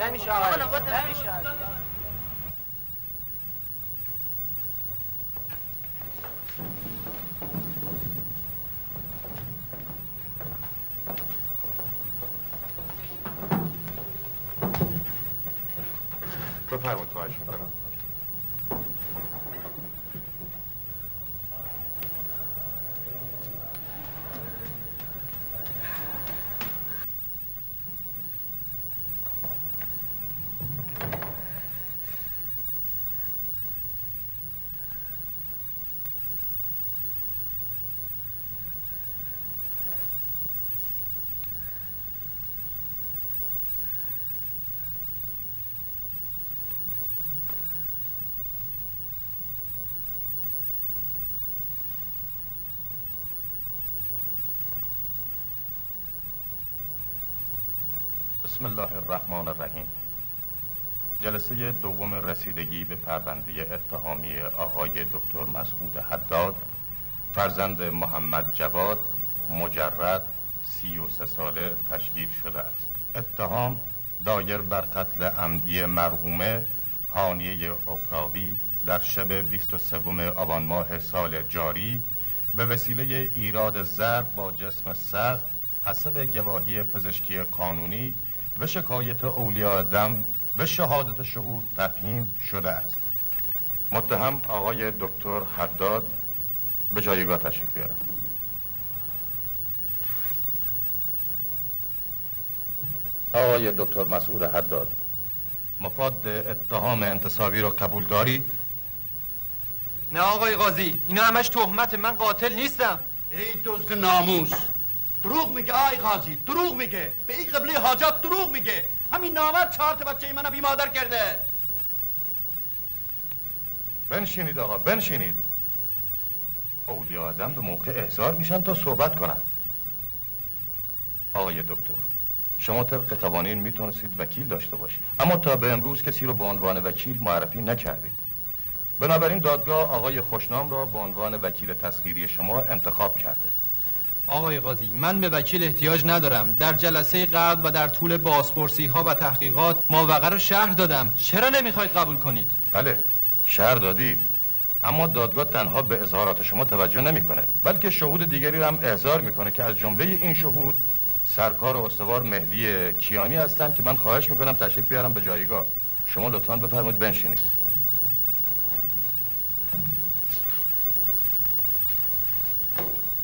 نمیشه آقا. نمیشه بفرمایید خواهش می‌کنم بسم الله الرحمن الرحیم. جلسه دوم رسیدگی به پرونده اتهامی آقای دکتر مسعود حداد فرزند محمد جواد مجرد سی و سه ساله تشکیل شده است. اتهام دایر بر قتل عمدی مرحومه هانیه افراوی در شب 23 آبان ماه سال جاری به وسیله ایراد ضرب با جسم سخت حسب گواهی پزشکی قانونی و شکایت اولیاء دم و شهادت شهود تفهیم شده است. متهم آقای دکتر حداد به جایگاه تشریف بیارم. آقای دکتر مسعود حداد مفاد اتهام انتصابی رو قبول دارید؟ نه آقای قاضی اینا همش تهمت من قاتل نیستم. ای دزد ناموس! دروغ میگه آی قاضی دروغ میگه. به این قبله حاجت دروغ میگه. همین نامرد چهار تا بچه منو بی مادر کرده. بنشینید آقا بنشینید. اولیاء آدم به موقع احضار میشن تا صحبت کنن. آقای دکتر شما طبق قوانین می‌تونستید وکیل داشته باشید اما تا به امروز کسی رو به عنوان وکیل معرفی نکردید. بنابراین دادگاه آقای خوشنام را به عنوان وکیل تسخیری شما انتخاب کرده. آقای قاضی من به وکیل احتیاج ندارم. در جلسه قبل و در طول بازپرسی ها و تحقیقات ماوقع رو شهر دادم. چرا نمی‌خواید قبول کنید؟ بله شهر دادید اما دادگاه تنها به اظهارات شما توجه نمی‌کنه بلکه شهود دیگری هم احضار می‌کنه که از جمله این شهود سرکار و استوار مهدی کیانی هستند که من خواهش می‌کنم تشریف بیارم به جایگاه. شما لطفا بفرمایید بنشینید.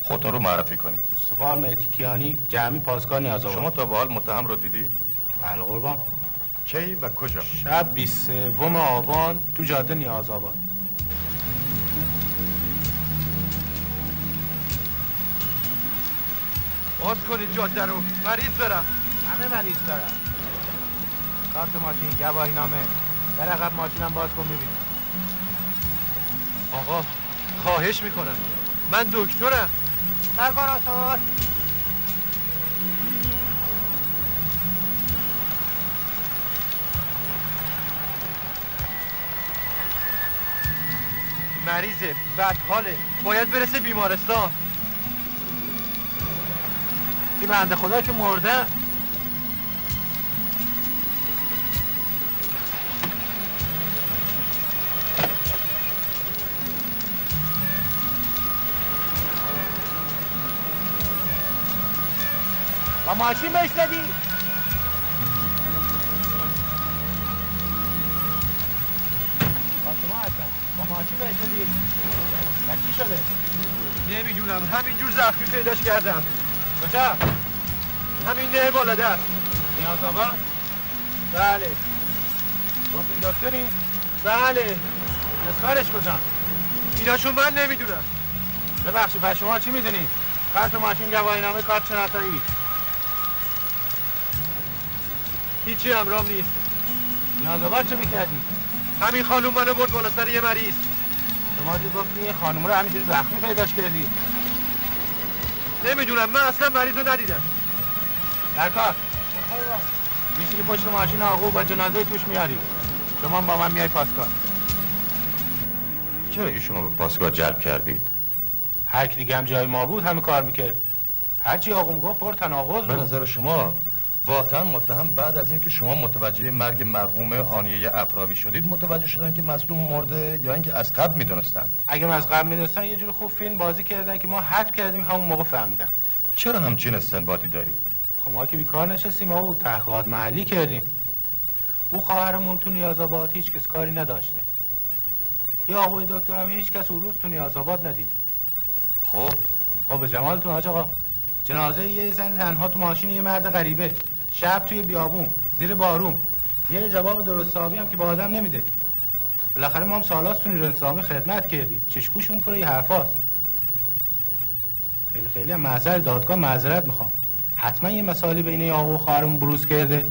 خودتون رو معرفی کنید سفار مهدی کیانی جمعی پاسگاه نیاز شما تا به حال متهم رو دیدی؟ بله قربان. کی و کجا؟ شب 23 آبان تو جاده نیاز آباد باز کنید جاده رو. مریض دارم. همه مریض دارم کارت ماشین گواهی نامه. در عقب ماشینم باز کن ببینم. آقا خواهش می‌کنم. من دکترم. مریضه بدحاله. باید برسه بیمارستان. این بنده خدا که مرده. بهش زدی؟ با شما هستم با ماشین بهش زدی؟ و چی شده؟ نمی‌دونم همینجور زخمی پیداش کردم کجا؟ همین ده بالا دست نیاز آباد؟ بله گفتی دکتری؟ بله اسکارش کجا؟ ایناشو من نمی‌دونم ببخشید پس شما چی می‌دونید؟ کارت ماشین گواهی نامه کارت شناسایی هیچی همرام نیست. نیاز چه می‌کردی؟ همین خانوم منو برد بالا سر یه مریض. شما دی گفتی این خانم رو همینجوری زخمی پیداش کردی. نمی‌دونم من اصلا مریض رو ندیدم. در کار میشینی پشت ماشین آقو با جنازه توش میاری شما با من میای پاسگاه. چرا ایشون رو به پاسگاه جلب کردید؟ هر کی دیگه هم جای ما بود همه کار می‌کرد. هرچی آقا می‌گفت پر تناقض به نظر شما واقعا متهم بعد از اینکه شما متوجه مرگ مرحوم هانیه افراوی شدید متوجه شدن که مظلوم مرده یا اینکه از قبل می‌دونستن. اگه از قبل می‌دونستن یه جور خوب فیلم بازی کردن که ما حد کردیم همون موقع فهمیدم چرا همچین استنباطی دارید؟ خب ما که بیکار نشستیم ما او تحقیقات محلی کردیم. او خواهرمون تو نیازآباد هیچ کس کاری نداشته. یا آقای دکتر هم هیچ کس او روز تو نیازآباد ندید خب. خب جمالتون حاج آقا. جنازه یه زن تنها تو ماشین یه مرد غریبه. شب توی بیابون زیر بارون. یه جواب درست حسابی هم که با آدم نمیده. بالاخره ما هم سالاست تو نیرو انتظامی خدمت کردیم. چشکوشون پر یه حرفاست. خیلی خیلی هم معذر دادگاه معذرت می‌خوام. حتما یه مسائلی بین آقا و خواهرمون بروز کرده.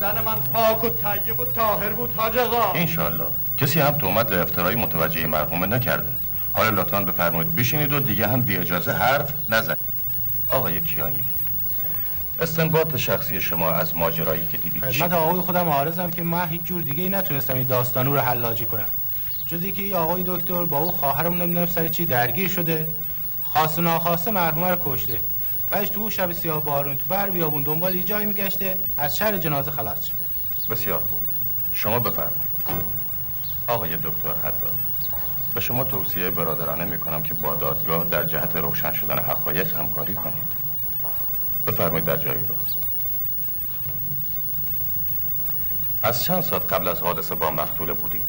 زن من پاک و طیب و طاهر بود حاج آقا. انشالله کسی هم تهمت افترایی متوجه مرحومه نکرده. حالا لطفا بفرمایید بشینید و دیگه هم بی اجازه حرف نزنید. آقای کیانی استنباط شخصی شما از ماجرایی که دیدید چی؟ خدمت آقای خودم عارضم که من هیچ جور دیگه ای نتونستم این داستانو رو حلاجی کنم. جز اینکه این آقای دکتر با او خواهرمون نمی‌دونم سر چی درگیر شده خاص و ناخواسته مرحومه رو کشته. بعدش تو شب سیاه بارون تو بر بیابون دنبال یه جایی میگشته از شر جنازه خلاص شد بسیار خوب. شما بفرمایید. آقای دکتر حتی. به شما توصیه برادرانه می کنم که با دادگاه در جهت روشن شدن حقایق همکاری کنید. بفرمایید در جایگاه از چند ساعت قبل از حادثه با مقتول بودید؟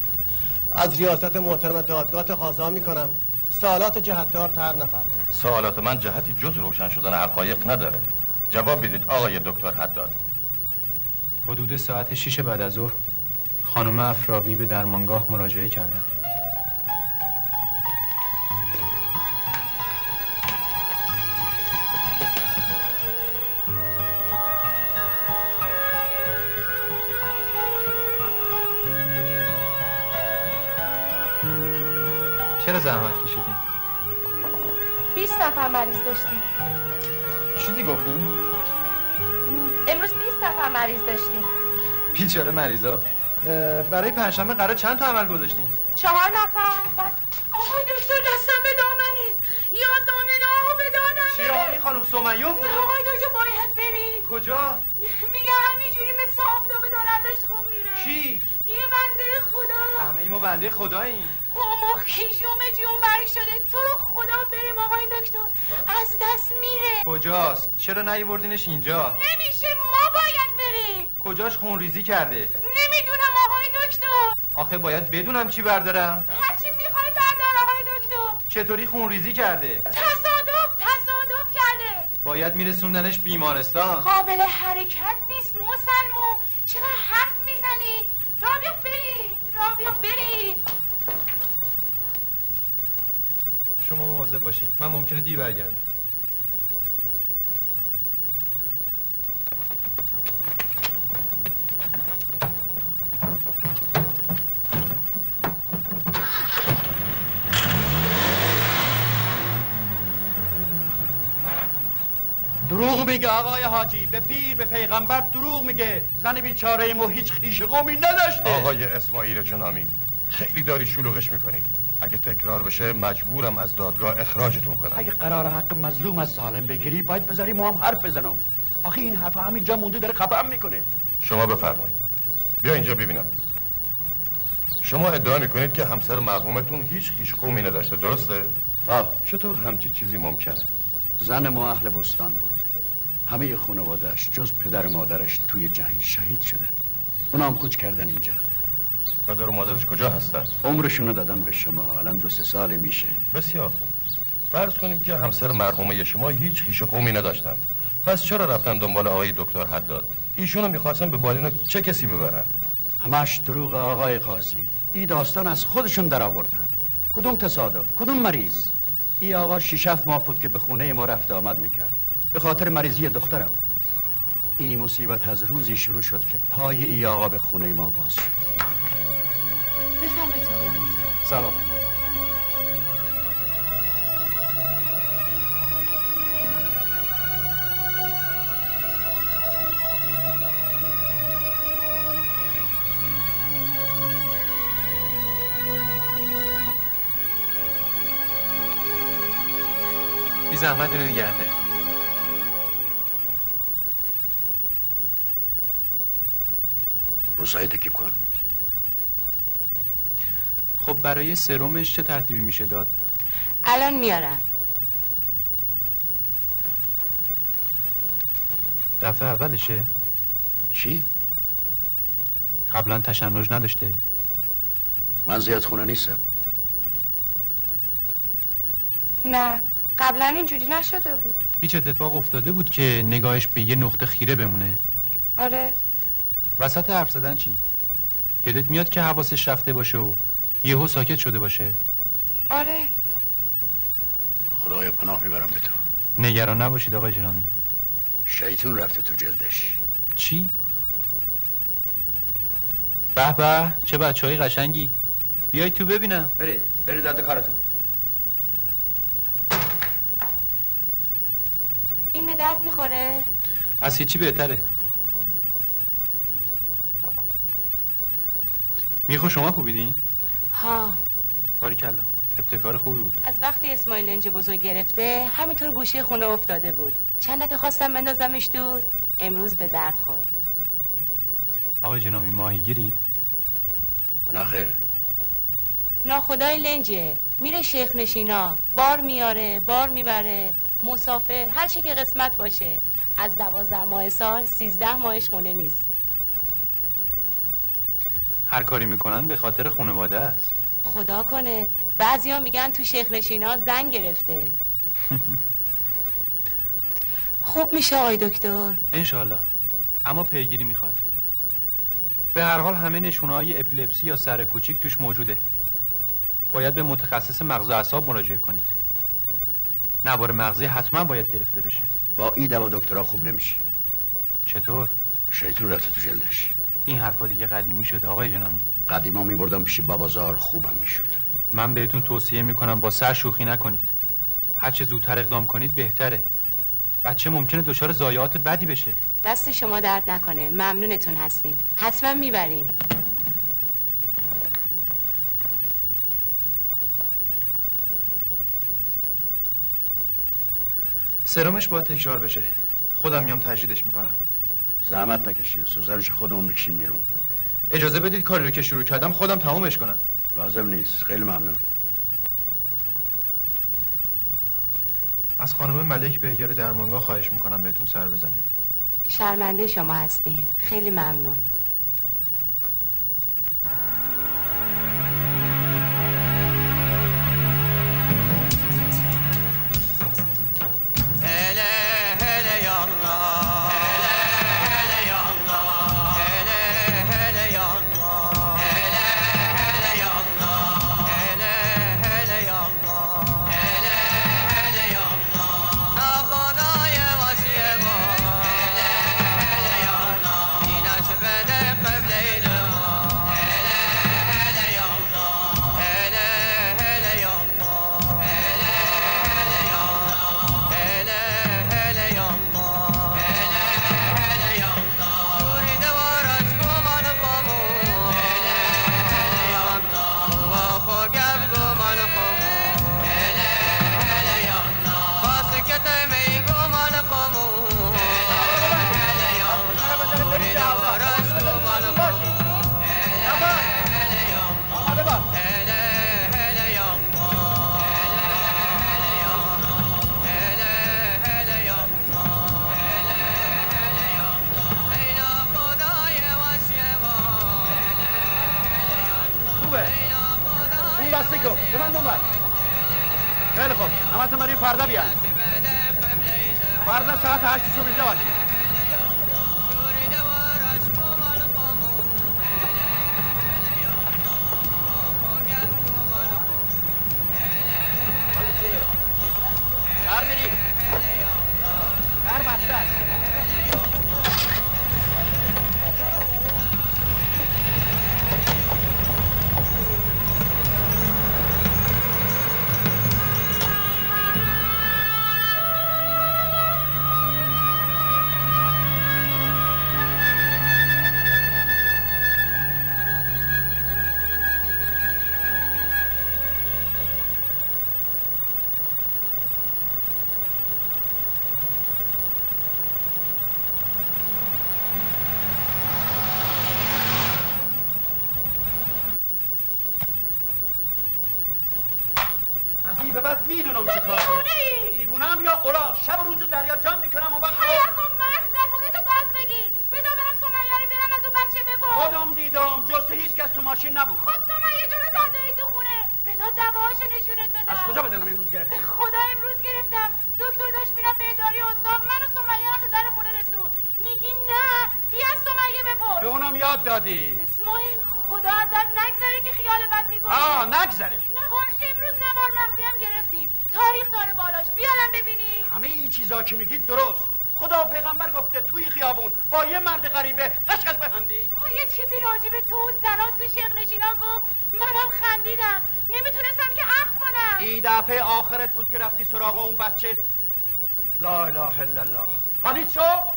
از ریاست محترم دادگاه تقاضا می‌کنم. سوالات جهتدار تر نفرمایید. سوالات من جهتی جز روشن شدن حقایق نداره. جواب بدید آقای دکتر حداد. حدود ساعت 6 بعد از ظهر خانم افراوی به درمانگاه مراجعه کردن چرا زحمت کشیدین؟ 20 نفر مریض داشتیم چیزی گفتین؟ امروز 20 نفر مریض داشتیم بیچاره مریضا برای پنجشنبه قرار چند تا عمل گذاشتین؟ چهار نفر بعد آقای دکتر دستم به دامنه یا زامنه ها به دادم چی آقای خانم سمیه افتاده؟ آقای دکتر باید بریم کجا؟ میگه همینجوری مثل آفتابه داره ازش خون میره کی؟ بنده خدا. همه ما بنده خداییم. خب خیشوم جون بری شده. تو رو خدا بریم آقای دکتر. از دست میره. کجاست؟ چرا نیوردینش اینجا؟ نمیشه. ما باید بریم. کجاش خونریزی کرده؟ نمی‌دونم آقای دکتر. آخه باید بدونم چی بردارم. هرچی می‌خوای بردار آقای دکتر. چطوری خونریزی کرده؟ تصادف تصادف کرده. باید میرسوندنش بیمارستان. قابل حرکت نیست مسلمو چقدر حرف می‌زنی رابیا بری رابیا بری شما مواظب باشید من ممکنه دیر برگردم. دروغ میگه آقای حاجی. به پیر به پیغمبر دروغ میگه. زن بیچاره ما هیچ خیش قومی نداشته. آقای اسماعیل جنامی خیلی داری شلوغش می‌کنی. اگه تکرار بشه مجبورم از دادگاه اخراجتون کنم. اگه قرار حق مظلوم از ظالم بگیری باید بذاری ما هم حرف بزنم. آخه این حرف همینجا مونده داره خفم می‌کنه. شما بفرمایید. بیا اینجا ببینم. شما ادعا می‌کنید که همسر مرحومتون هیچ خیش قومی نداشته درسته؟ آه. چطور همچی چیزی ممکنه؟ زن ما اهل بستان بود. همه خانوادهش جز پدر و مادرش توی جنگ شهید شدن. اونا هم کوچ کردن اینجا. پدر و مادرش کجا هستن؟ عمرشونو دادن به شما الان دو سه سال میشه بسیار خوب فرض کنیم که همسر مرحومه شما هیچ خیش قومی نداشتن پس چرا رفتن دنبال آقای دکتر حداد؟ ایشونو می‌خواستن به بالینو چه کسی ببرن؟ همش دروغ آقای قاضی این داستان از خودشون در آوردن کدوم تصادف کدوم مریض این آقا شیش هفت ماه بود که به خونه ما رفت آمد می‌کرد به خاطر مریضی دخترم این مصیبت از روزی شروع شد که پای ای آقا به خونه ما باز شد بفرمایید آقای سلام. بی زحمت اینو نگه داری. روسایی تکی کن؟ خب برای سرمش چه ترتیبی میشه داد؟ الان میارم. دفعه اولشه؟ چی؟ قبلا تشنج نداشته. من زیاد خونه نیستم. نه قبلا اینجوری نشده بود. هیچ اتفاق افتاده بود که نگاهش به یه نقطه خیره بمونه؟ آره. وسط حرف زدن چی؟ یادت میاد که حواسش رفته باشه و یهو ساکت شده باشه. آره. خدایا پناه می‌برم به تو. نگران نباشید آقای جنامی. شیطون رفته تو جلدش. چی؟ به به چه بچه های قشنگی. بیای تو ببینم. برید برید داده کارتون. این به درد می‌خوره؟ از هیچی بهتره. میخو شما کوبیدین؟ ها. باریکلا ابتکار خوبی بود. از وقتی اسماعیل لنج بزرگ گرفته همینطور گوشه خونه افتاده بود. چند دفعه خواستم بندازمش دور. امروز به درد خورد. آقای جنامی ماهی گیرید؟ نه خیر ناخدای لنجه. میره شیخ نشینا. بار میاره بار می‌بره. مسافر هر چی که قسمت باشه. از دوازده ماه سال سیزده ماهش خونه نیست. هر کاری می‌کنن به خاطر خانواده است. خدا کنه بعضیا میگن تو شیخ نشینا زن گرفته. خوب میشه آقای دکتر. انشالله اما پیگیری می‌خواد. به هر حال همه نشونه های اپیلپسی یا سر کوچیک توش موجوده. باید به متخصص مغز و اعصاب مراجعه کنید. نوار مغزی حتما باید گرفته بشه. با ای دوا دکترا خوب نمیشه. چطور؟ شیطون رفته تو جلدش. این حرفا دیگه قدیمی شده آقای جنامی قدیما میبردم پیش بابازار خوبم می‌شد. من بهتون توصیه می‌کنم با سر شوخی نکنید. هرچه زودتر اقدام کنید بهتره. بچه ممکنه دچار ضایعات بدی بشه. دست شما درد نکنه. ممنونتون هستیم. حتما می‌بریم. سرمش باید تکرار بشه. خودم میام تجدیدش می‌کنم. زحمت نکشین سوزنش خودمون می‌کشیم بیرون. اجازه بدید کاری رو که شروع کردم خودم تمامش کنم. لازم نیست خیلی ممنون. از خانم ملک بهیار درمانگاه خواهش می‌کنم بهتون سر بزنه. شرمنده شما هستیم. خیلی ممنون. خوبه اون به من دنبال خیلی خوب. همه تو مری فردا بیان فردا ساعت هشت صبح اینجا باشی به بعد می‌دونم چه کار دیوونه ای دیوونم یا اولا شب و روز دریا جمع می‌کنم و وقت حیا کن مرد زبونه تو گاز بگیر بذار برم سمیه رو بیارم از اون بچه ببر خودم دیدم جز هیچ کس تو ماشین نبود خود سمیه جون داری تو خونه بذار دواهاشو نشونت بدم از کجا بدونم امروز گرفتی خدا امروز گرفتم دکتر داشت میرم به داری استاد من و سمیه رو تو در خونه رسون میگی نه بیا از سمیه بپر به اونم یاد دادی اسماعیل خدا ازت نگذره که خیال بد می‌کنی آه نگذره نوار امروز نوار مغزی هم گرفتیم تاریخ داره بالاش بیارم ببینی همه این چیزا که میگید درست خدا و پیغمبر گفته توی خیابون با یه مرد غریبه قشقش بخندی خب یه چیزی راجع به تو و زنات تو شیخ نشینا گفت منم خندیدم نمی‌تونستم که اخ کنم این دفعه آخرت بود که رفتی سراغ اون بچه؟ لا اله الا الله. حالیت شد؟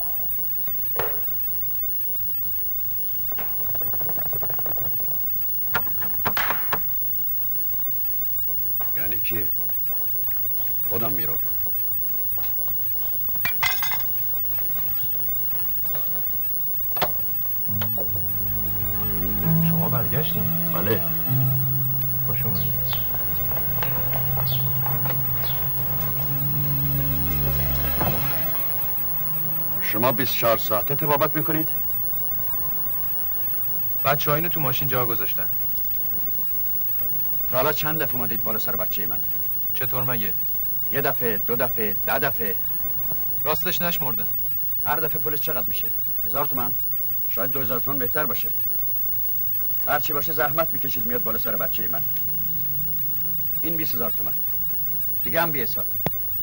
شما 24 ساعته تبابت می‌کنید؟ بچه اینو تو ماشین جا گذاشتن تا حالا چند دفعه اومدید بالا سر بچه من؟ چطور مگه؟ یه دفعه، دو دفعه، ده دفعه راستش نشمردن هر دفعه پولش چقدر میشه؟ هزار تومن؟ شاید دو هزار تومن بهتر باشه هرچی باشه زحمت می‌کشید میاد بالا سر بچه من این بیس هزار تومن دیگه هم بی حساب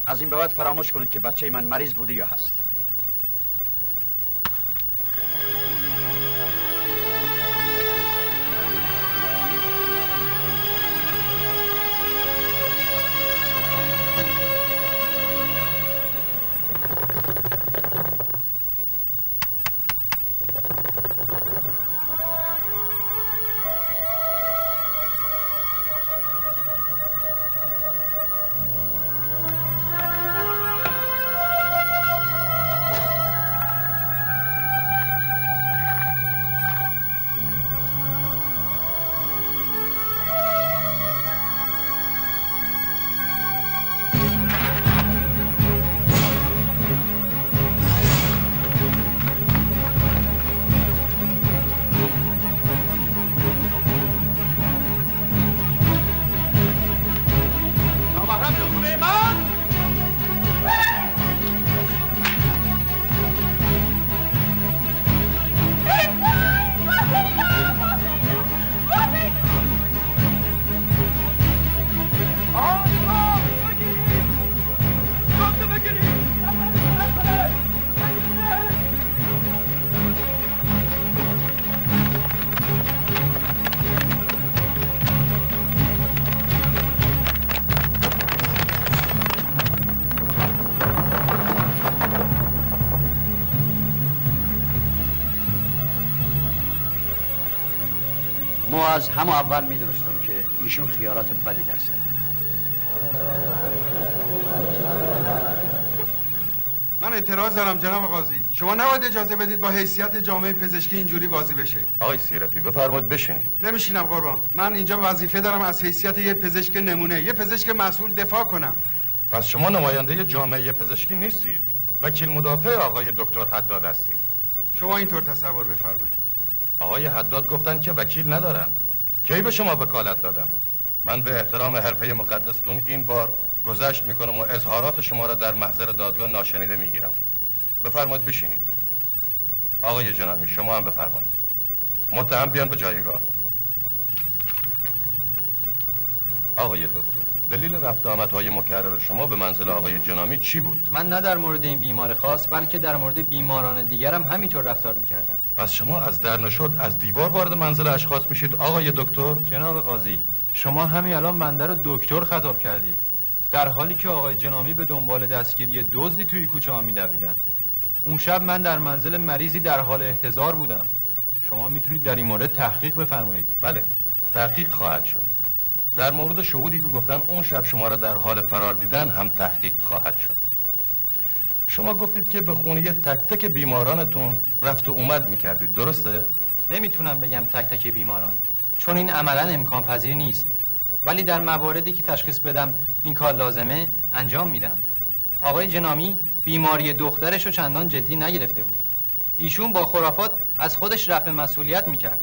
از این به بعد فراموش کنید که بچه من مریض بوده یا هست از همه اول می‌دونستم که ایشون خیالات بدی در سر دارن. من اعتراض دارم جناب قاضی. شما نباید اجازه بدید با حیثیت جامعه پزشکی اینجوری بازی بشه. آقای سیرفی بفرمایید بشینید. نمیشینم قربان. من اینجا وظیفه دارم از حیثیت یه پزشک نمونه یه پزشک مسئول دفاع کنم. پس شما نماینده جامعه پزشکی نیستید. وکیل مدافع آقای دکتر حداد هستید. شما اینطور تصور بفرمایید. آقای حداد گفتن که وکیل ندارن. کی به شما وکالت دادم؟ من به احترام حرفه مقدستون این بار گذشت می‌کنم و اظهارات شما را در محضر دادگاه ناشنیده می‌گیرم. بفرمایید بشینید. آقای جنابی شما هم بفرمایید. متهم بیان به جایگاه. آقای دکتر. دلیل رفت آمدهای مکرر شما به منزل آقای جنامی چی بود؟ من نه در مورد این بیمار خاص بلکه در مورد بیماران دیگرم همینطور رفتار می‌کردم. پس شما از در نشد از دیوار وارد منزل اشخاص میشید آقای دکتر؟ جناب قاضی شما همین الان بنده رو دکتر خطاب کردید. در حالی که آقای جنامی به دنبال دستگیری دزدی توی کوچه ها میدویدن. اون شب من در منزل مریضی در حال احتضار بودم. شما می‌تونید در این مورد تحقیق بفرمایید. بله تحقیق خواهد شد. در مورد شهودی که گفتن اون شب شما را در حال فرار دیدن هم تحقیق خواهد شد. شما گفتید که به خونه تک تک بیمارانتون رفت و اومد می‌کردید. درسته؟ نمی‌تونم بگم تک تک بیماران. چون این عملا امکان پذیر نیست. ولی در مواردی که تشخیص بدم این کار لازمه انجام میدم. آقای جنامی بیماری دخترش رو چندان جدی نگرفته بود. ایشون با خرافات از خودش رفع مسئولیت می‌کرد.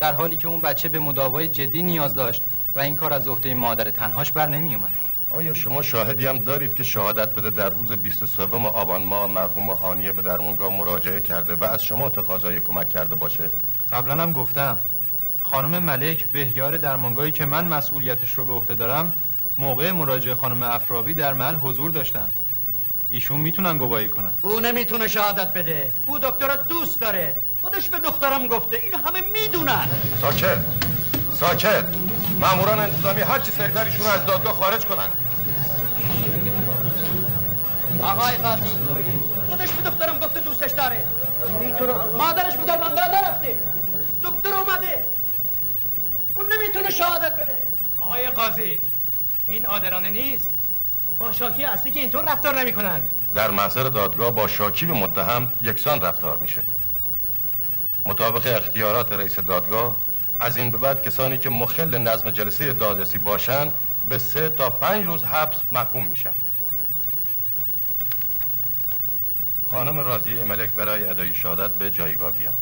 در حالی که اون بچه به مداوای جدی نیاز داشت و این کار از عهده مادر تنهاش بر نمی اومد. آیا شما شاهدی هم دارید که شهادت بده در روز 23 آبان ماه مرحوم هانیه به درمونگاه مراجعه کرده و از شما تقاضای کمک کرده باشه؟ قبلا هم گفتم. خانم ملک بهیار درمانگاهی که من مسئولیتش رو به عهده دارم موقع مراجعه خانم افرابی در محل حضور داشتن. ایشون می‌تونن گواهی کنن. او نمی‌تونه شهادت بده. او دکتر دوست داره. خودش به دخترم گفته. اینو همه می‌دونن. ساکت. ساکت. ماموران انتظامی هر چی سریعتر رو از دادگاه خارج کنن. آقای قاضی خودش به دخترم گفته دوستش داره. مادرش به درمانگاه نرفته. دکتر اومده. اون نمی‌تونه شهادت بده. آقای قاضی این عادلانه نیست. با شاکی اصلی که اینطور رفتار نمی‌کنن. در محضر دادگاه با شاکی به متهم یکسان رفتار میشه. مطابق اختیارات رئیس دادگاه از این به بعد کسانی که مخل نظم جلسه دادرسی باشند به سه تا پنج روز حبس محکوم میشن. خانم راضی ملک برای ادای شهادت به جایگاه بیان.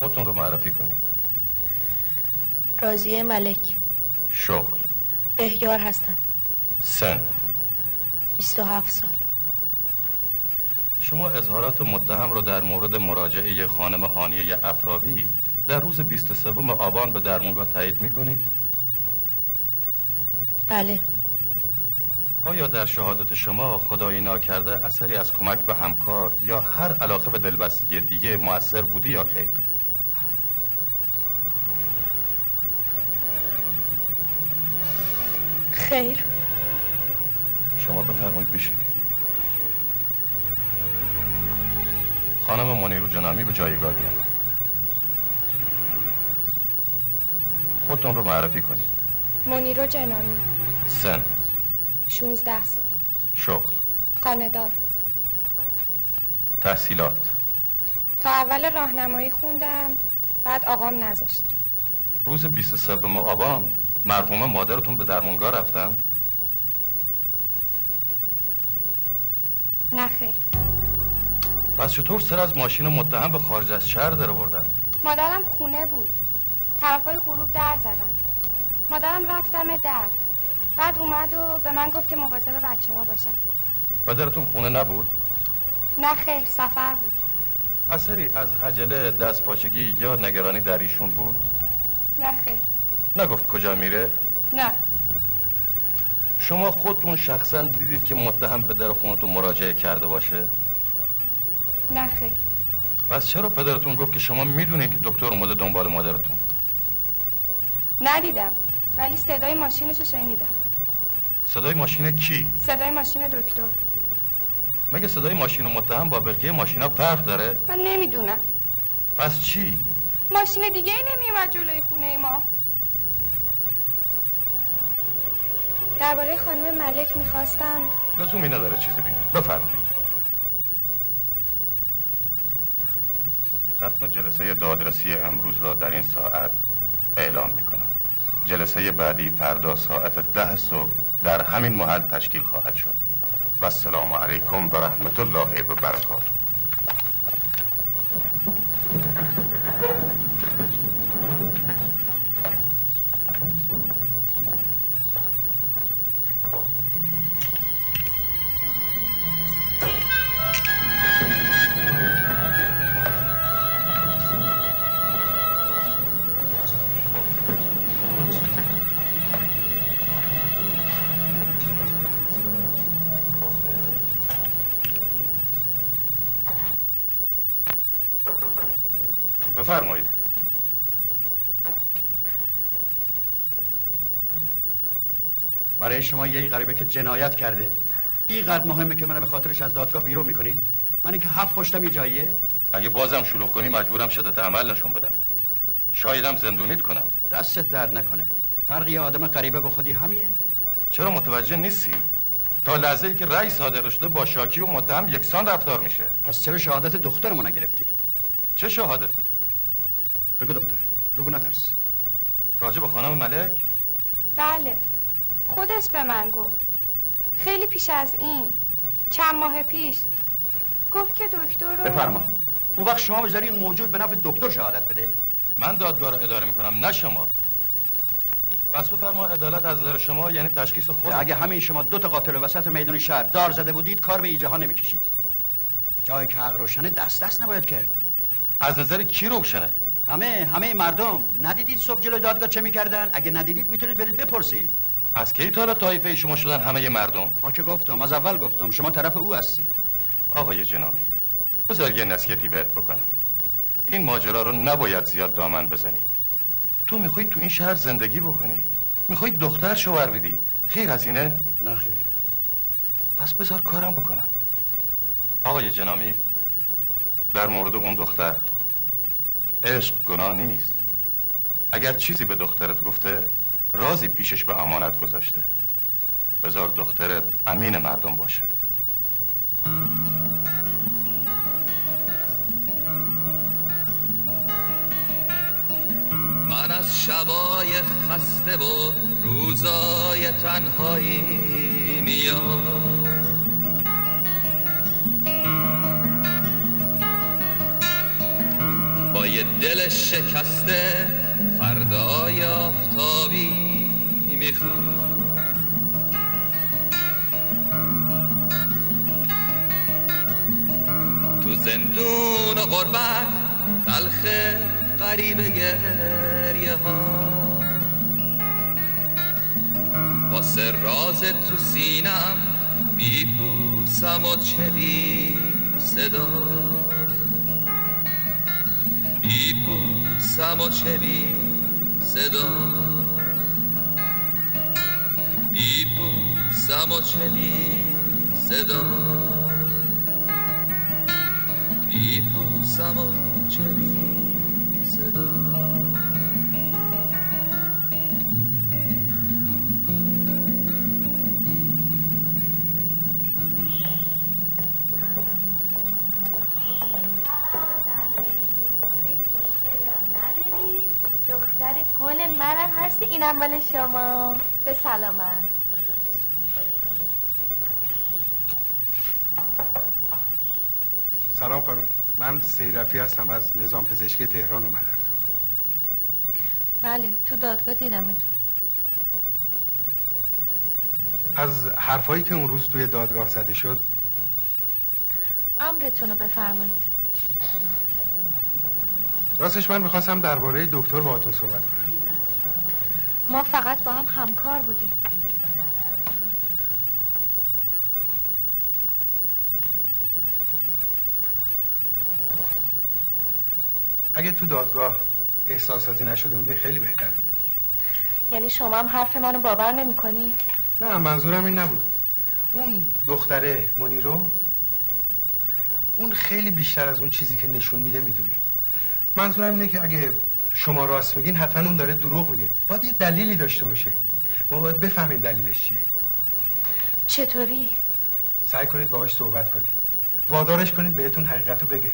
خودتون رو معرفی کنید. راضیه ملک. شغل. بهیار هستم. سن. 27 سال شما اظهارات متهم رو در مورد مراجعه خانم هانیه افراوی در روز 23 آبان به درمونگاه تایید می‌کنید؟ بله آیا در شهادت شما خدایی ناکرده اثری از کمک به همکار یا هر علاقه و دلبستگی دیگه موثر بودی یا خیر؟ خیر شما بفرمایید بشینید. خانم منیرو جنامی به جایگاه بیان خودتون رو معرفی کنید. منیرو جنامی. سن. 16 سال. شغل. خاندار. تحصیلات. تا اول راهنمایی خوندم بعد آقام نذاشت. روز 23 آبان مرحوم مادرتون به درمونگاه رفتن؟ نه خیر پس چطور سر از ماشین متهم به خارج از شهر در بردن؟ مادرم خونه بود طرفای غروب در زدن مادرم رفتم در بعد اومد و به من گفت که مواظب بچه ها باشم پدرتون خونه نبود؟ نه خیر سفر بود اثری از عجله دست پاچگی یا نگرانی در ایشون بود؟ نه خیر نگفت کجا میره؟ نه شما خودتون شخصا دیدید که متهم به در خونتون مراجعه کرده باشه؟ نه خیر پس چرا پدرتون گفت که شما می‌دونید که دکتر اومده دنبال مادرتون؟ ندیدم ولی صدای ماشینشو شنیدم صدای ماشین کی؟ صدای ماشین دکتر مگه صدای ماشین متهم با بقیه ماشینا فرق داره؟ من نمی‌دونم پس چی؟ ماشین دیگه ای نمیومد جلوی خونه ما درباره خانم ملک می‌خواستم. لزومی نداره چیزی بگیم. بفرمایید. ختم جلسه دادرسی امروز را در این ساعت اعلام می‌کنم. جلسه بعدی فردا ساعت ده صبح در همین محل تشکیل خواهد شد. و السلام علیکم و رحمت الله و برکاته. بفرمایید. برای شما یه غریبه که جنایت کرده. اینقدر مهمه که من به خاطرش از دادگاه بیرون می‌کنین من اینکه هفت پشتم این جاییه؟ اگه بازم شلوغ کنی مجبورم شدت عمل نشون بدم. شایدم زندونیت کنم. دستت درد نکنه. فرق یه آدم غریبه به خودی همیه چرا متوجه نیستی؟ تا لحظه ای که رأی صادر شده با شاکی و متهم یکسان رفتار میشه. پس چرا شهادت دخترمو نگرفتی؟ چه شهادتی؟ بگو دکتر. بگو نترس. راجع به خانم ملک؟ بله. خودش به من گفت. خیلی پیش از این. چند ماه پیش. گفت که دکتر رو بفرما. اون وقت شما بذاری این موجود به نفع دکتر شهادت بده. من دادگاه رو اداره می‌کنم نه شما. پس بفرما عدالت از نظر شما یعنی تشخیص خود اگه همین شما دو تا قاتل وسط میدون شهر دار زده بودید کار به ایجه ها نمی‌کشید. جایی که حق روشنه دست دست نباید کرد. از نظر کی روشنه؟ همه همه مردم. ندیدید صبح جلوی دادگاه چه می‌کردن؟ اگه ندیدید می‌تونید برید بپرسید. از کی تا حالا طایفه شما شدن همه مردم؟ ما که گفتم از اول گفتم. شما طرف او هستی. آقای جنامی بذار یه نصیحتی بهت بکنم. این ماجرا رو نباید زیاد دامن بزنی. تو می‌خوای تو این شهر زندگی بکنی. می‌خوای دختر شوهر بدی. خیر از اینه؟ نه خیر. پس بذار کارم بکنم. آقای جنامی در مورد اون دختر. عشق گناه نیست. اگر چیزی به دخترت گفته رازی پیشش به امانت گذاشته. بذار دخترت امین مردم باشه. من از شبای خسته و روزای تنهایی میام. با یه دل شکسته فردای آفتابی می‌خوام. تو زندون و غربت تلخ قریب گریه ها واسه راز تو سینم میپوسم و چه بی صدا. میپوسم و چه بی صدا میپوسم و چه بی صدا میپوسم و چه بی صدا دختر هستی اینم مال شما. به سلامت. سلام خانم. من سیرفی هستم از نظام پزشکی تهران اومدم. بله تو دادگاه دیدمتون. از حرفایی که اون روز توی دادگاه زده شد؟ امرتون رو بفرمایید. راستش من می‌خواستم درباره دکتر باهاتون صحبت کنم. ما فقط با هم همکار بودیم. اگه تو دادگاه احساساتی نشده بودین خیلی بهتر بود. یعنی شما هم حرف منو باور نمی‌کنی؟ نه منظورم این نبود. اون دختره منیرو اون خیلی بیشتر از اون چیزی که نشون میده می‌دونه. منظورم اینه که اگه شما راست میگین حتما اون داره دروغ میگه. باید یه دلیلی داشته باشه. ما باید بفهمیم دلیلش چیه. چطوری؟ سعی کنید باهاش صحبت کنید. وادارش کنید بهتون حقیقت رو بگه.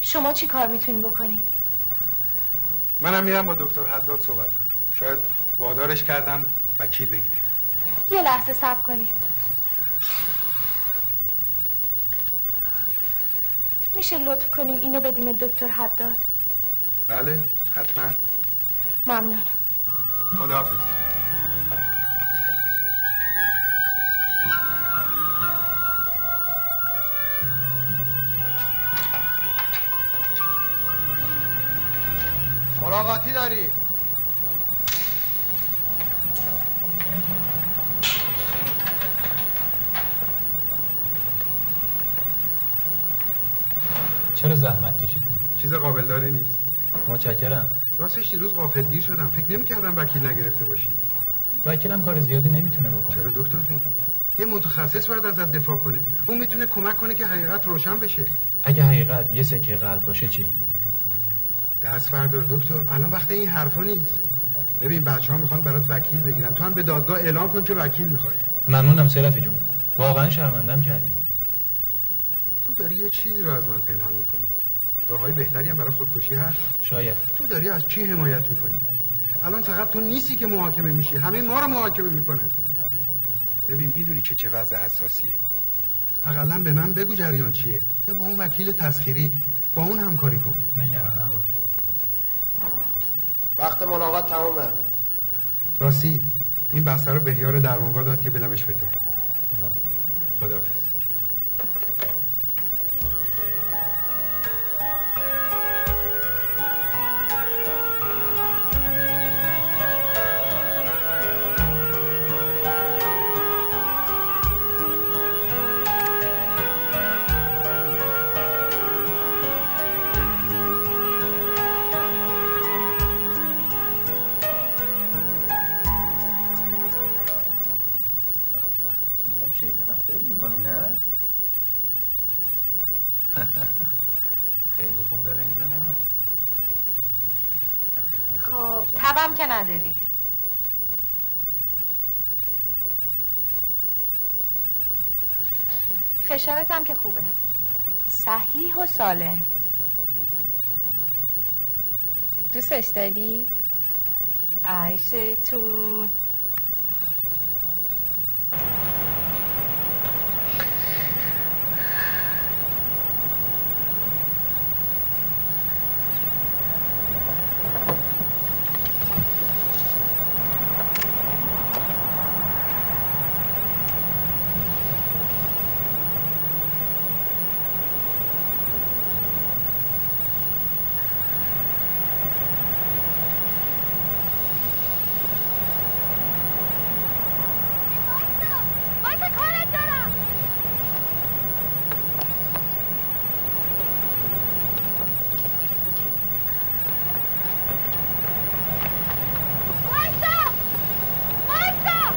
شما چی کار می‌تونین بکنین؟ منم میرم با دکتر حداد صحبت کنم. شاید وادارش کردم وکیل بگیره. یه لحظه صبر کنین میشه لطف کنین اینو بدیم دکتر حداد؟ بله حتما. ممنون. خداحافظ. ملاقاتی داری؟ چرا زحمت کشیدین؟ چیز قابل داری نیست. متشکرم. راستش دیروز غافلگیر شدم. فکر نمی‌کردم وکیل نگرفته باشی. وکیلم کار زیادی نمی‌تونه بکنه. چرا دکتر جون؟ یه متخصص باید ازت دفاع کنه. اون می‌تونه کمک کنه که حقیقت روشن بشه. اگه حقیقت یه سکه قلب باشه چی؟ دست بردار دکتر. الان وقت این حرفا نیست. ببین بچه ها می‌خوان برات وکیل بگیرن. تو هم به دادگاه اعلام کن که وکیل می‌خوای. ممنونم سرفی جون. واقعا شرمندم کردین تو داری یه چیزی رو از من پنهان می‌کنی. راههای بهتری هم برای خودکشی هست؟ شاید. تو داری از چی حمایت می‌کنی؟ الان فقط تو نیستی که محاکمه میشی. همه ما رو محاکمه می‌کنن. ببین می‌دونی که چه وضع حساسیه. اقلا به من بگو جریان چیه. یا با اون وکیل تسخیری. با اون همکاری کن. نگران نباش. وقت ملاقات تمومه. راستی این بسته رو بهیار درمانگاه داد که بدمش به تو. خداحافظ. شنیدم نداری. فشارت هم که خوبه. صحیح و سالم دوستش داری؟ ای شیطون وایسا کارت دارم وایسا وایسا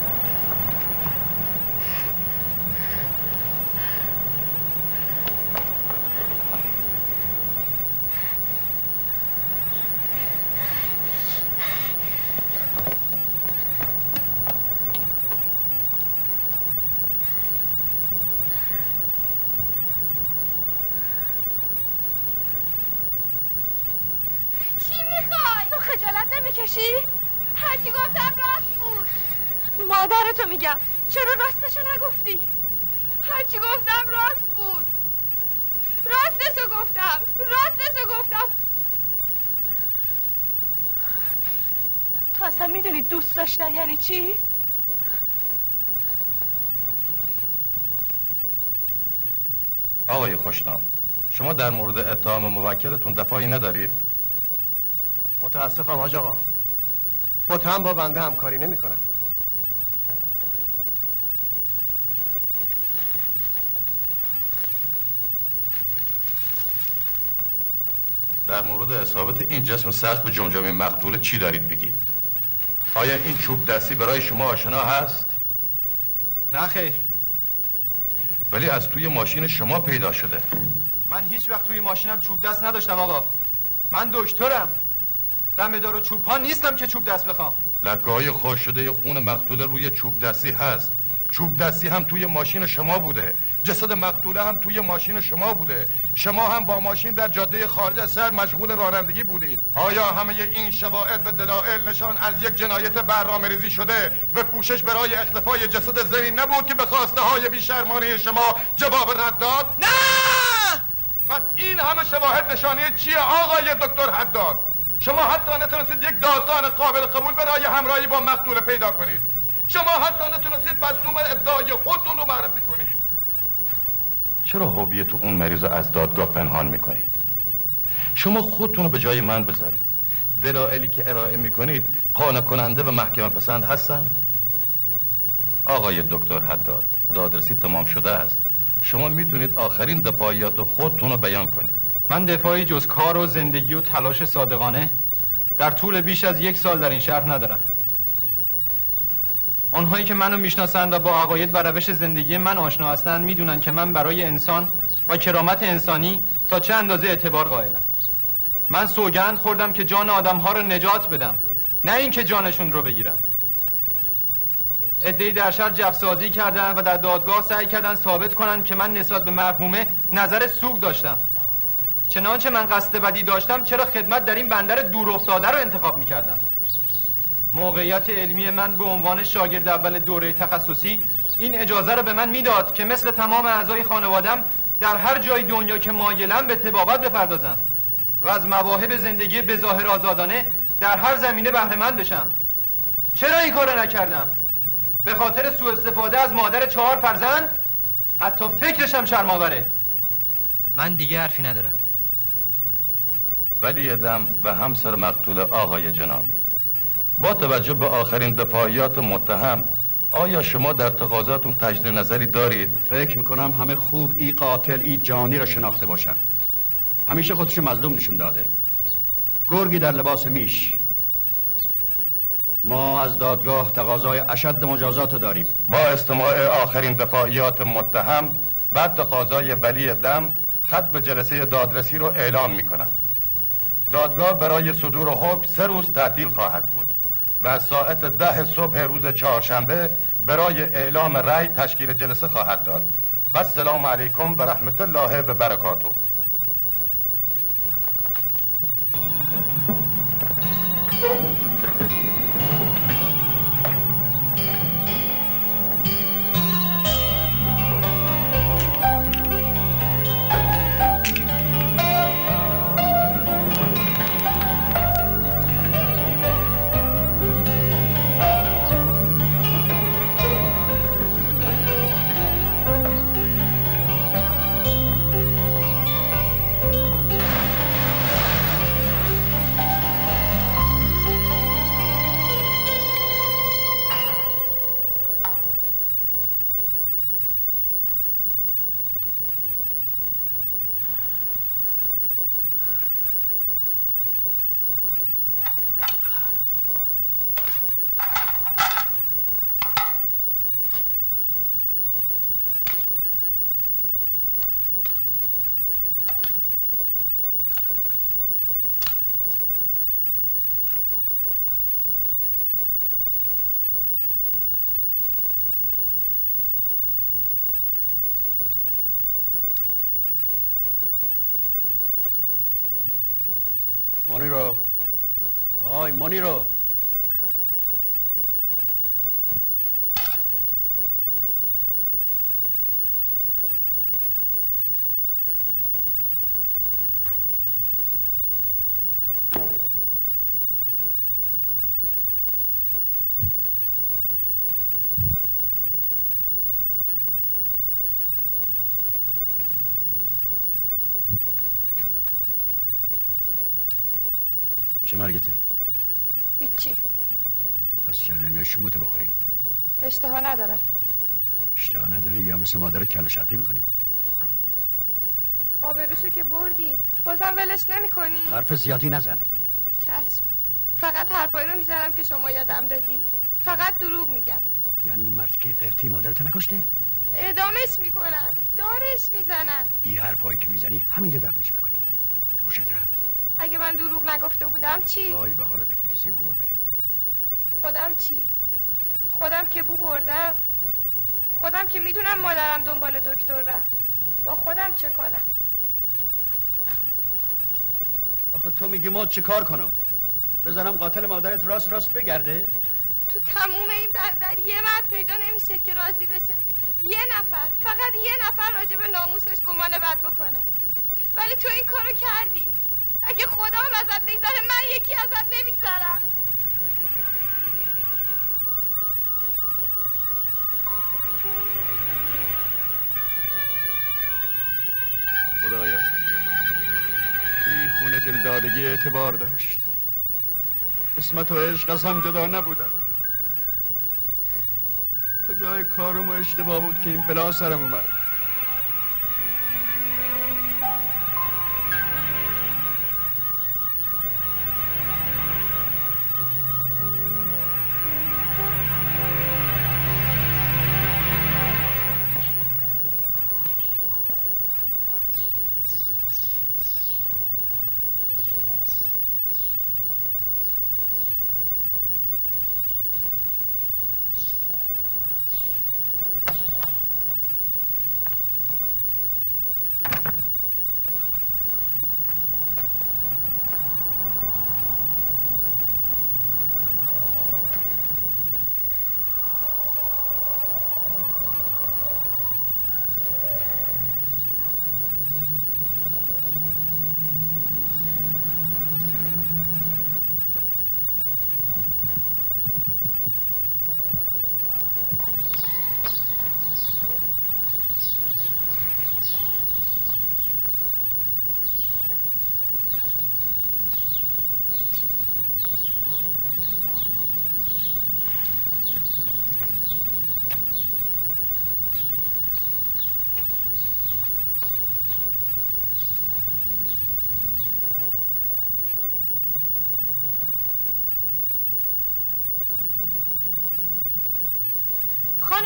چی می‌خوای؟ تو نمی‌کشی؟ هرچی گفتم راست بود مادرتو میگم چرا راستشو نگفتی؟ هرچی گفتم راست بود راستشو گفتم راستشو گفتم تو اصلا می‌دونی دوست داشتن یعنی چی؟ آقای خوشنام شما در مورد اتهام موکلتون دفاعی ندارید؟ متاسفم حاج آقا. متهم با بنده همکاری نمی‌کنن در مورد اصابت این جسم سخت به جمجمه مقتول چی دارید بگید؟ آیا این چوب دستی برای شما آشنا هست؟ نه خیر. ولی از توی ماشین شما پیدا شده. من هیچ وقت توی ماشینم چوب دست نداشتم آقا. من دکترم. دمدار و چوبان نیستم که چوب دست بخوام لکه های خوش شده خون مقتوله روی چوب دستی هست چوب دستی هم توی ماشین شما بوده جسد مقتوله هم توی ماشین شما بوده شما هم با ماشین در جاده خارج از شهر مشغول رانندگی بودید آیا همه این شواهد و دلایل نشان از یک جنایت برنامه ریزی شده و پوشش برای اختفای جسد زمین نبود که به خواسته های بیشرمانه شما جواب رد داد؟ نه! پس این همه شواهد نشانه چیه آقای دکتر حداد؟ شما حتی نتونستید یک داستان قابل قبول برای همراهی با مقتول پیدا کنید. شما حتی نتونستید مصدوم ادعای خودتون رو معرفی کنید. چرا هویت اون مریض رو از دادگاه پنهان می‌کنید؟ شما خودتون رو به جای من بذارید. دلایلی که ارائه می‌کنید قانع کننده و محکمه پسند هستن. آقای دکتر حداد دادرسی تمام شده است. شما می‌تونید آخرین دفاعیات خودتون رو بیان کنید. من دفاعی جز کار و زندگی و تلاش صادقانه در طول بیش از یک سال در این شهر ندارم. آنهایی که منو می‌شناسند و با عقاید و روش زندگی من آشنا هستند می‌دونن که من برای انسان و کرامت انسانی تا چه اندازه اعتبار قائلم. من سوگند خوردم که جان آدمها رو نجات بدم نه اینکه جانشون رو بگیرم. ادعی در شهر جفسازی کردن و در دادگاه سعی کردن ثابت کنن که من نسبت به مرحومه نظر سوگ داشتم. چنانچه من قصد بدی داشتم چرا خدمت در این بندر دور افتاده رو انتخاب می‌کردم؟ موقعیت علمی من به عنوان شاگرد اول دوره تخصصی این اجازه رو به من می‌داد که مثل تمام اعضای خانوادم در هر جای دنیا که مایلم به تبابت بپردازم و از مواهب زندگی به ظاهر آزادانه در هر زمینه بهرهمند بشم. چرا این کارو نکردم؟ به خاطر سوء استفاده از مادر چهار فرزند؟ حتی فکرشم شرماوره من دیگه حرفی ندارم. ولی دم و همسر مقتول آقای جنابی. با توجه به آخرین دفاعیات متهم آیا شما در تقاضاتون تجدید نظری دارید؟ فکر می‌کنم همه خوب ای قاتل ای جانی را شناخته باشن. همیشه خودش مظلوم نشون داده. گرگی در لباس میش. ما از دادگاه تقاضای اشد مجازات داریم. با استماع آخرین دفاعیات متهم و تقاضای ولی دم ختم جلسه دادرسی رو اعلام می‌کنم. دادگاه برای صدور حکم سه روز تعطیل خواهد بود و ساعت ده صبح روز چهارشنبه برای اعلام رأی تشکیل جلسه خواهد داد. و السلام علیکم و رحمت الله و برکاته. Moniro. Oi, Moniro. چه مرگته؟ هیچی پس چرا نمیای شومتو بخوری؟ اشتها ندارم اشتها نداری یا مثل مادر کل شقی می‌کنی؟ آبروشو که بردی بازم ولش نمی کنی؟ حرف زیادی نزن چشم فقط حرفایی رو می‌زنم که شما یادم دادی فقط دروغ میگم یعنی این مرد که قرتی مادرت نکشته؟ اعدامش می‌کنن دارش می‌زنن این حرفایی که می‌زنی همینجا دفنش می‌کنی تو گوشت رفت اگه من دروغ نگفته بودم چی؟ وای به حالت که کسی بو ببره خودم چی؟ خودم که بو بردم خودم که می‌دونم مادرم دنبال دکتر رفت با خودم چه کنم؟ آخه تو میگی ما چه کار کنم؟ بزنم قاتل مادرت راست راست بگرده؟ تو تموم این بندر یه مرد پیدا نمیشه که راضی بشه یه نفر فقط یه نفر راجع به ناموسش گمان بد بکنه ولی تو این کارو کردی اگه خدا هم ازت بگذره من یکی ازت نمیگذرم. خدایا این خونه دلدادگی اعتبار داشت. اسمت و عشق از هم جدا نبودن. کجای کارم و اشتباه بود که این بلا سرم اومد.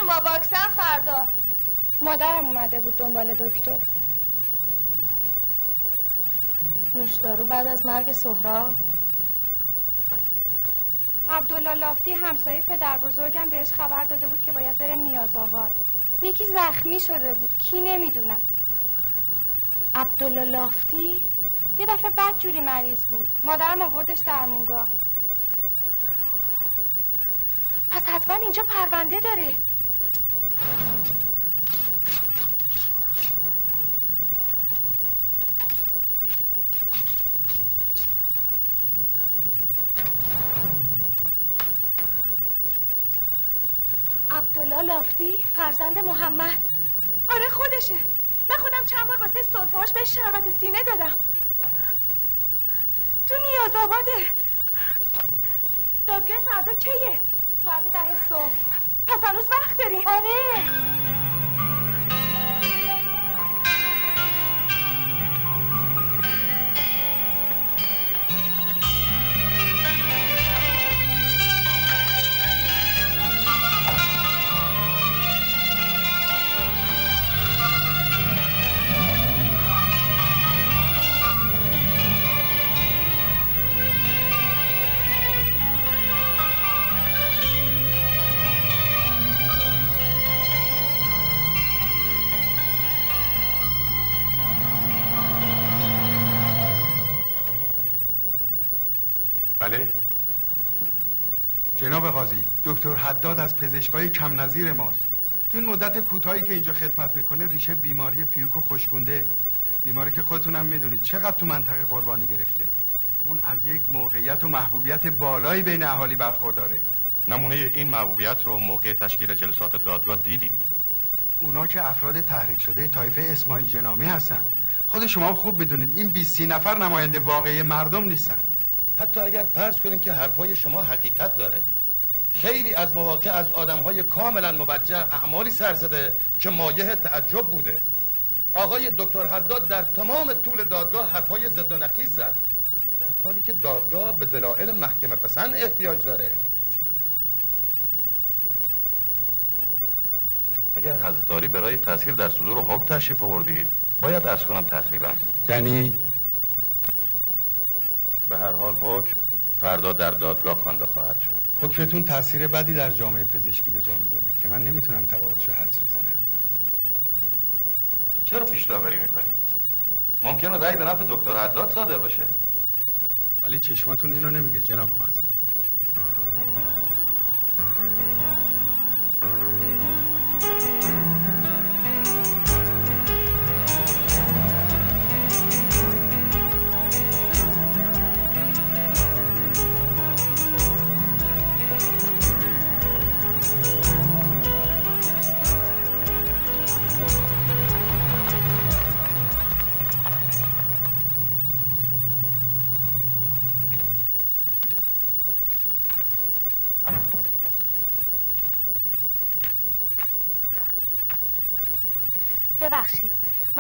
با واکسن فردا. مادرم اومده بود دنبال دکتر. نوشدارو بعد از مرگ سهراب عبدالله لافتی همسایه پدر بزرگم بهش خبر داده بود که باید بره نیاز آباد. یکی زخمی شده بود. کی نمی‌دونم عبدالله لافتی؟ یه دفعه بد جوری مریض بود. مادرم آوردش درمونگاه پس حتما اینجا پرونده داره. لافتی فرزند محمد. آره خودشه. من خودم چند بار واسه سرفاش به شربت سینه دادم. تو نیاز آباده. دادگاه فردا کیه؟ ساعت ده صبح. پس هنوز وقت داریم. آره. جناب قاضی دکتر حداد از پزشکای کم نظیر ماست. تو این مدت کوتاهی که اینجا خدمت می‌کنه ریشه بیماری پیوک و خشکونده. بیماری که خودتونم می‌دونید چقدر تو منطقه قربانی گرفته. اون از یک موقعیت و محبوبیت بالایی بین اهالی برخورداره. نمونه این محبوبیت رو موقع تشکیل جلسات دادگاه دیدیم. اونا که افراد تحریک شده طایفه اسماعیل جنامی هستن. خود شما خوب می‌دونید این 20 نفر نماینده واقعی مردم نیستن. حتی اگر فرض کنیم که حرفای شما حقیقت داره. خیلی از مواقع از آدمهای کاملا موجه اعمالی سر زده که مایه تعجب بوده. آقای دکتر حداد در تمام طول دادگاه حرفای ضد و نقیض زد. در حالی که دادگاه به دلایل محکمه پسند احتیاج داره. اگر حضرت عالی برای تاثیر در صدور حکم تشریف آوردید باید ارز کنم تقریبا. یعنی؟ به هر حال حکم فردا در دادگاه خوانده خواهد شد. حکمتون تاثیر بدی در جامعه پزشکی به جا می‌ذاره که من نمی‌تونم تبعاتش رو حدس بزنم. چرا پیش داوری می‌کنید ممکنه رأی به نفع دکتر حداد صادر بشه ولی چشماتون اینو نمیگه جناب قاضی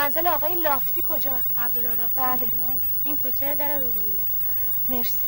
منزل آقای لافتی کجاست؟ عبدالله رافتی بله. این کوچه در روبرویه. مرسی.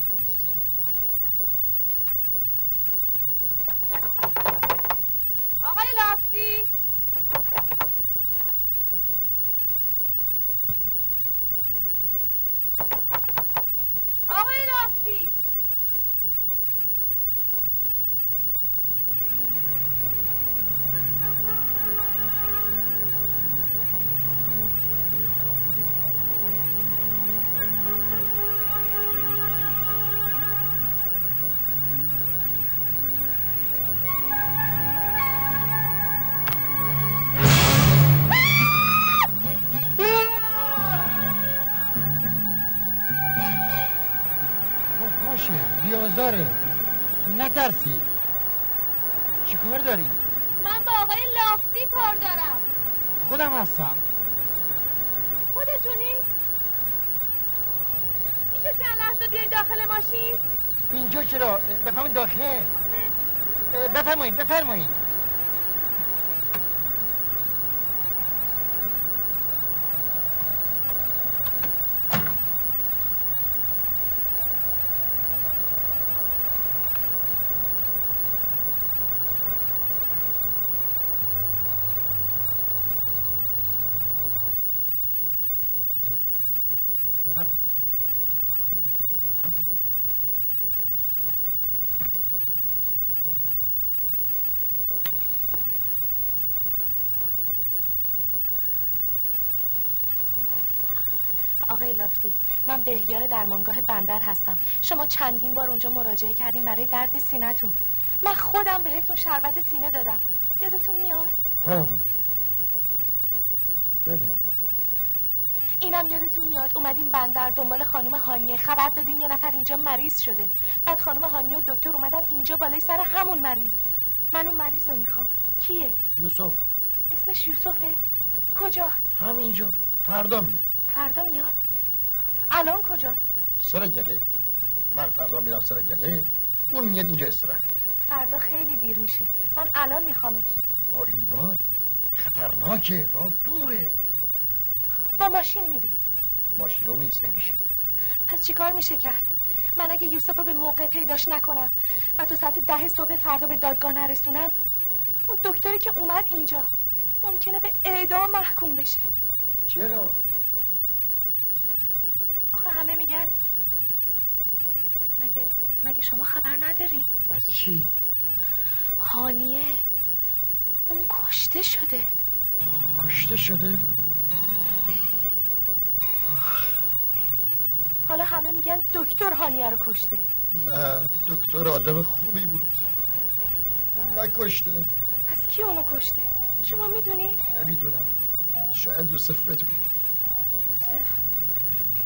باشه بیازاره نترسید چی کار داری؟ من با آقای لافتی کار دارم خودم هستم خودتونی؟ میشه چند لحظه بیاین داخل ماشین؟ اینجا چرا؟ بفهمین داخل بفرمایید بفرمایید آقای لافتی من بهیار درمانگاه بندر هستم. شما چندین بار اونجا مراجعه کردیم برای درد سینهتون. من خودم بهتون شربت سینه دادم. یادتون میاد؟ ها بله. اینم یادتون میاد اومدیم بندر دنبال خانم هانیه خبر دادین یه نفر اینجا مریض شده. بعد خانم هانیه و دکتر اومدن اینجا بالای سر همون مریض. من اون مریض رو می‌خوام. کیه؟ یوسف. اسمش یوسفه. کجاست؟ همینجا. فردا میاد. فردا میاد؟ الان کجاست سر گله. من فردا میرم سر گله. اون میاد اینجا استراحت. فردا خیلی دیر میشه. من الان میخوامش. با این باد خطرناکه راه دوره. با ماشین میریم ماشین رو نیست نمیشه. پس چیکار میشه کرد؟ من اگه یوسف رو به موقع پیداش نکنم و تا ساعت ده صبح فردا به دادگاه نرسونم اون دکتری که اومد اینجا ممکنه به اعدام محکوم بشه. چرا؟ آخه همه میگن مگه مگه شما خبر ندارین از چی؟ هانیه اون کشته شده. کشته شده؟ حالا همه میگن دکتر هانیه رو کشته. نه دکتر آدم خوبی بود. اون نکشته. پس کی اونو کشته؟ شما می‌دونی؟ نمی‌دونم. شاید یوسف بدون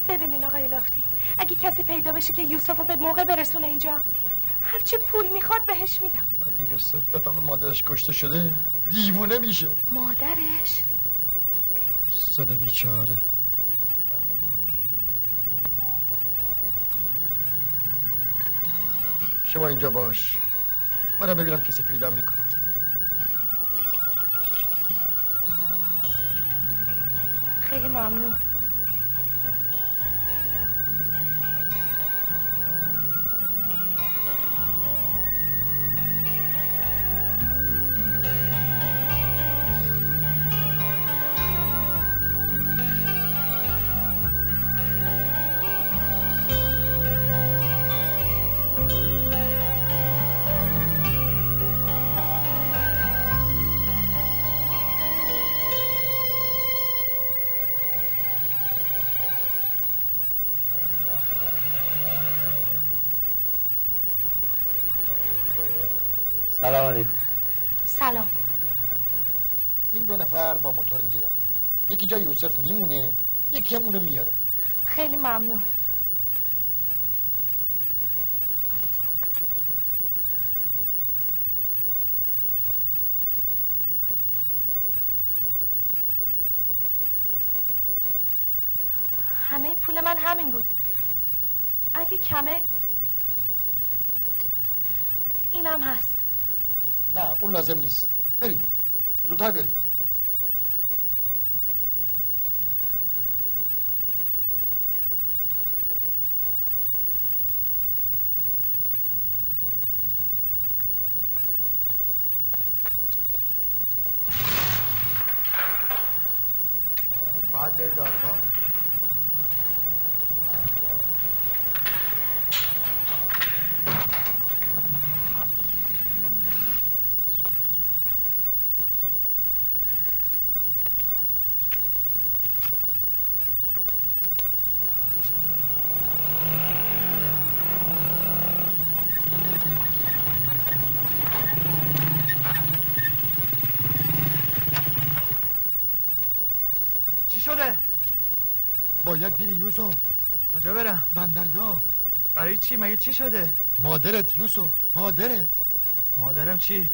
ببینین آقای لافتی اگه کسی پیدا بشه که یوسف رو به موقع برسونه اینجا هرچی پول می‌خواد بهش میدم. اگه یوسف بفهمه مادرش کشته شده دیوونه میشه. مادرش؟ زن بیچاره. شما اینجا باش. برم ببینم کسی پیدا می‌کنم خیلی ممنون. با موتور میرن یکی جا یوسف میمونه یکی هم اونو میاره خیلی ممنون همه پول من همین بود اگه کمه اینم هست نه اون لازم نیست برید زودتر برید باید بری دادگاه چی شده؟ باید بری یوسف کجا برم؟ بندرگاه برای چی؟ مگه چی شده؟ مادرت یوسف مادرت مادرم چی؟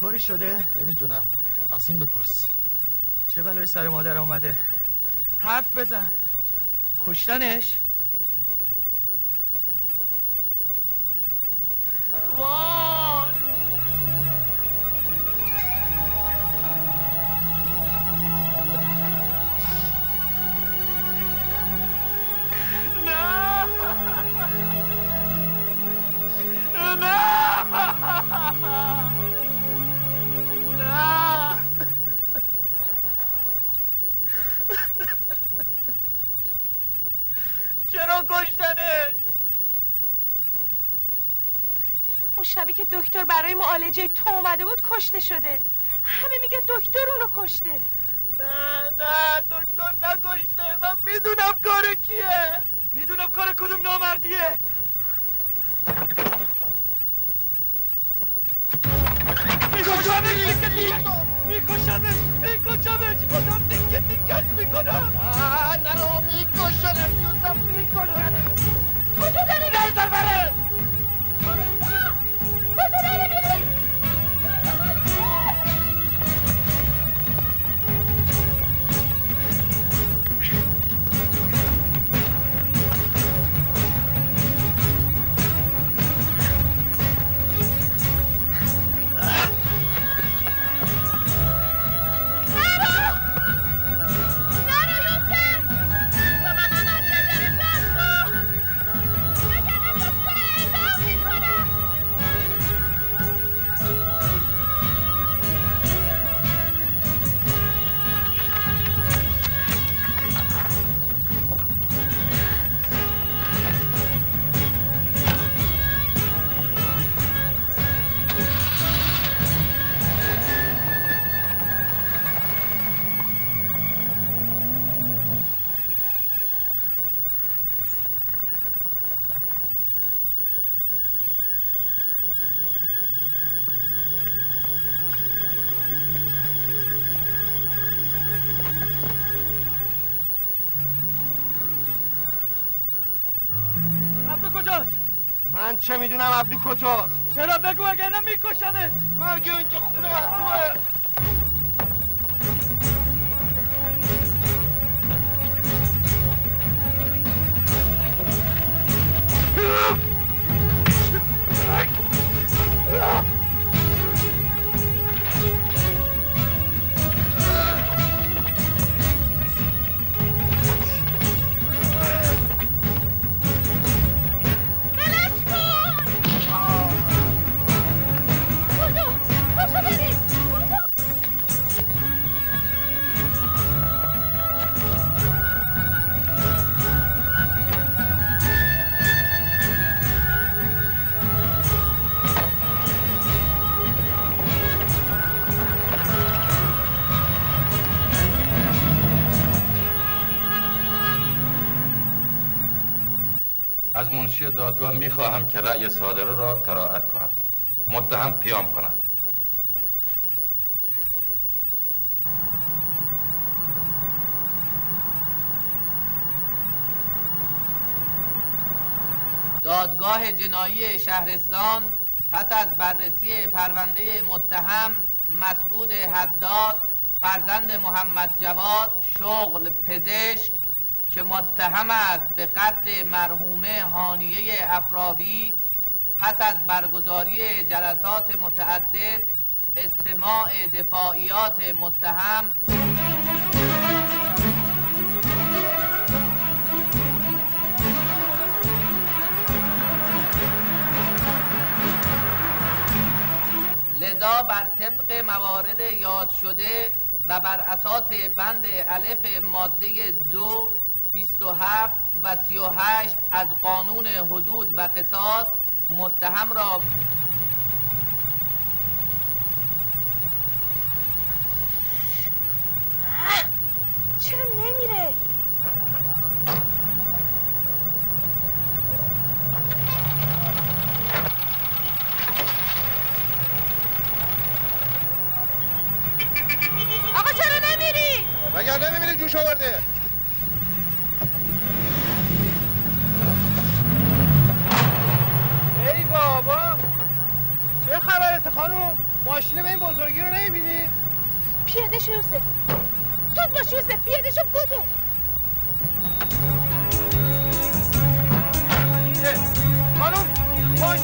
طوری شده؟ نمی‌دونم از این بپرس چه بلای سر مادر اومده؟ حرف بزن کشتنش؟ شبی که دکتر برای معالجه تو اومده بود کشته شده همه میگه دکتر اونو کشته نه نه دکتر نکشته من می‌دونم کار کیه می‌دونم کار کدوم نامردیه میکشمش دیگه دیگه میکشمش میکشمش خودم دیگه دیگهش می‌کنم نرو میکشنم یوسف میکشنم کجا داری میری بره من چه می‌دونم عبدو کجاست؟ چرا بگو اگه نه میکشمت مگه اینکه خونه عبدوه از منشی دادگاه می‌خواهم که رأی صادره را قرائت کنم. متهم قیام کنم. دادگاه جنایی شهرستان پس از بررسی پرونده متهم مسعود حداد فرزند محمد جواد شغل پزشک که متهم است به قتل مرحومه هانیه افراوی پس از برگزاری جلسات متعدد استماع دفاعیات متهم. لذا بر طبق موارد یاد شده و بر اساس بند الف ماده دو 27 و 38 از قانون حدود و قصاص متهم را چرا نمیره؟ آقا چرا نمیری؟ مگر نمی‌بینی جوش آورده. ای بابا. چه خبرت خانم؟ ماشین به این بزرگی رو نمی‌بینی؟ پیاده شو یوسف. زود باش یوسف پیاده شو بودو خانم باش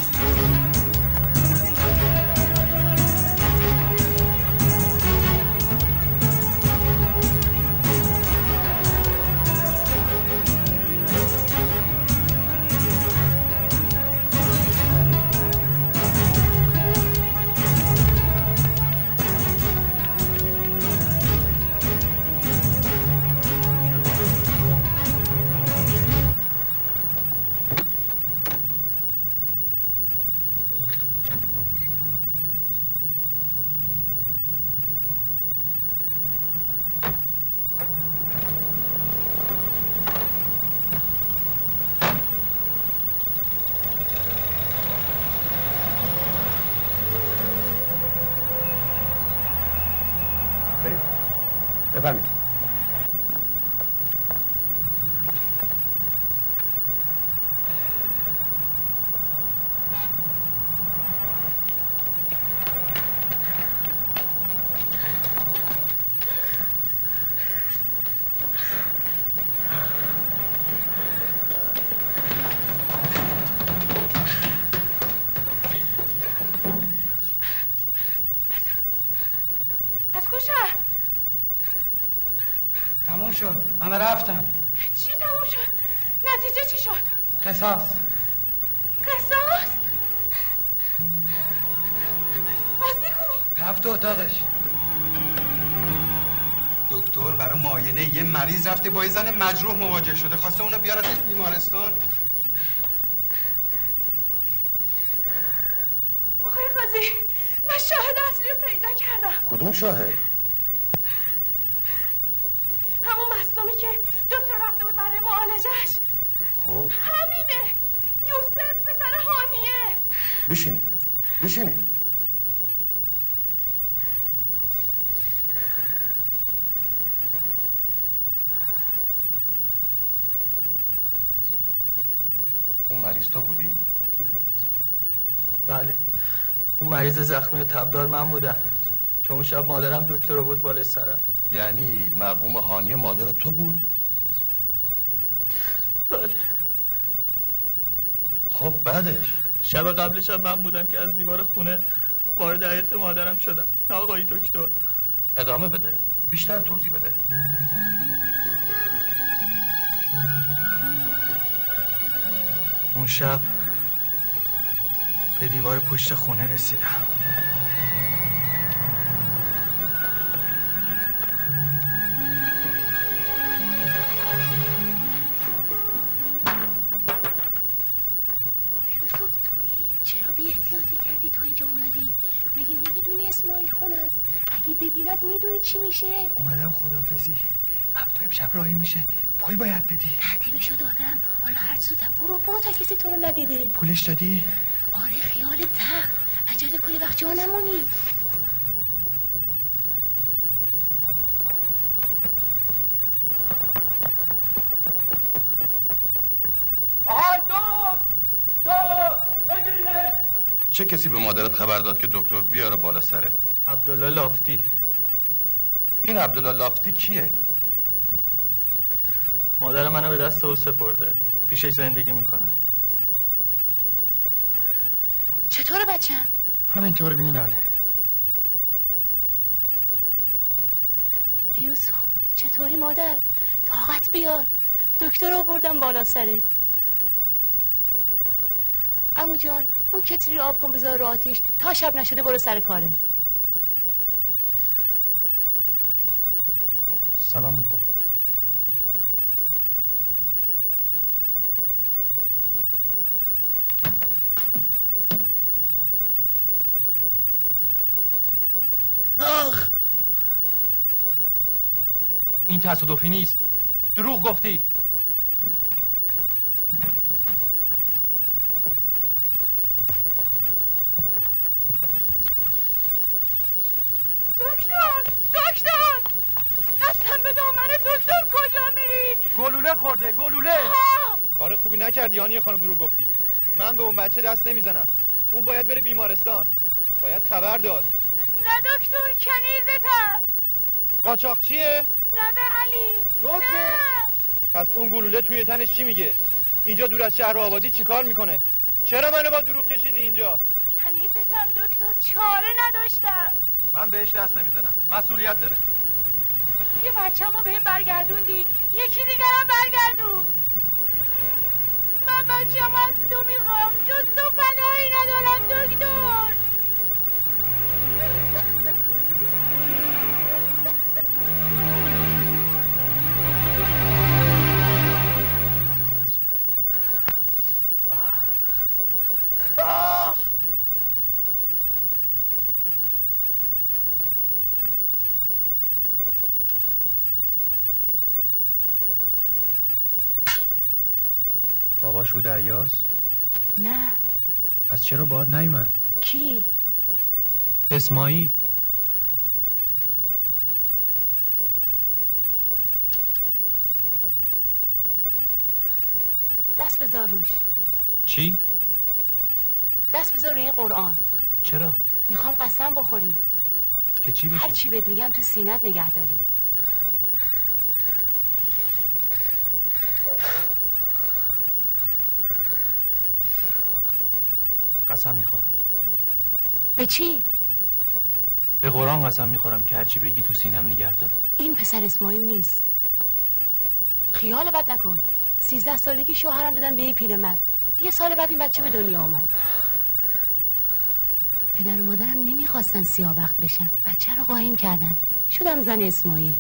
همه رفتم چی تموم شد؟ نتیجه چی شد؟ قصاص. قصاص؟ قاضی کو رفت تو اتاقش. دکتر برای معاینه یه مریض رفته با یه زن مجروح مواجه شده. خواسته اونو بیارتش بیمارستان؟ آقای قاضی من شاهد اصلی رو پیدا کردم. کدوم شاهد؟ همون مصدومی که دکتر رفته بود برای معالجش خب همینه یوسف پسر هانیه بشینید بشینید اون مریض تو بودی؟ بله اون مریض زخمی و تبدار من بودم. که اون شب مادرم دکتر رو بود بالای سرم. یعنی مرحوم هانی مادر تو بود؟ بله. خب بعدش؟ شب قبلش هم من بودم که از دیوار خونه وارد حیات مادرم شدم. نه آقای دکتر. ادامه بده. بیشتر توضیح بده. اون شب به دیوار پشت خونه رسیدم. یوسف تویی چرا بی احتیاطی کردی تا اینجا اومدی؟ مگه نمی‌دونی اسماعیل خون است؟ اگه ببیند می‌دونی چی میشه؟ اومدم خدافزی عبدو امشب راهی میشه. پول باید بدی. ترتیبشو دادم. حالا هر زودم برو برو تا کسی تو رو ندیده. پولش دادی؟ آره خیال تخت عجله کنی وقت جا نمونی. چه کسی به مادرت خبر داد که دکتر بیاره بالا سرت؟ عبدالله لافتی. این عبدالله لافتی کیه؟ مادر منو به دست او سپرده. پیشش زندگی می‌کنه. چطور بچم؟ همینطور میناله. یوسف چطوری مادر؟ طاقت بیار. دکتر آوردم بالا سرت. امو جان اون کتری آب کن بذار رو آتیش. تا شب نشده برو سر کاره سلام موقع این تصادفی نیست. دروغ گفتی. دکتر دکتر! دستم به دامن دکتر کجا میری؟ گلوله خورده گلوله! آه! کار خوبی نکردی هانی خانم دروغ گفتی. من به اون بچه دست نمی‌زنم. اون باید بره بیمارستان. باید خبر داد. نه دکتر کنیزتم. قاچاق چیه نه به دزده؟ نه. پس اون گلوله توی تنش چی میگه؟ اینجا دور از شهر آبادی چیکار می‌کنه؟ چرا منو با دروغ کشیدی اینجا؟ کنیزتم دکتر چاره نداشتم. من بهش دست نمی‌زنم. مسئولیت داره. یه بچه‌مو به این برگردوندی. یکی دیگرم برگردون. من بچه‌مو از تو می‌خوام. جز تو فنایی ندارم دکتر. باباش رو دریاست؟ نه پس چرا باد نیومد؟ کی؟ اسماعیل دست بذار روش چی؟ دست بذار این قرآن چرا؟ می‌خوام قسم بخوری که چی بشه؟ هر چی بهت میگم تو سینت نگه داری قسم می‌خورم. به چی؟ به قرآن قسم می‌خورم که هرچی بگی تو سینم نگه دارم. این پسر اسماعیل نیست. خیال بد نکن. سیزده سالگی شوهرم دادن به یه پیرمرد یه سال بعد این بچه به دنیا آمد. پدر و مادرم نمی‌خواستن سیاوخت بشن. بچه رو قایم کردن. شدم زن اسماعیل.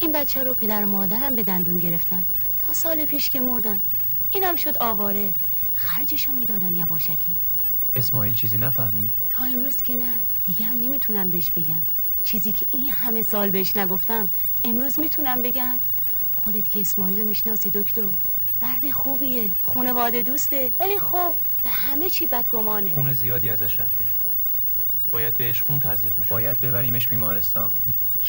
این بچه رو پدر و مادرم به دندون گرفتن. تا سال پیش که مردن. اینم شد آواره. خرجشو می‌دادم یواشکی. اسماعیل چیزی نفهمید؟ تا امروز که نه. دیگه هم نمی‌تونم بهش بگم. چیزی که این همه سال بهش نگفتم امروز می‌تونم بگم. خودت که اسماعیل رو می‌شناسی دکتر. مرد خوبیه. خانواده دوسته. ولی خب به همه چی بدگمانه. خون زیادی ازش رفته. باید بهش خون تزریق میشه باید ببریمش بیمارستان.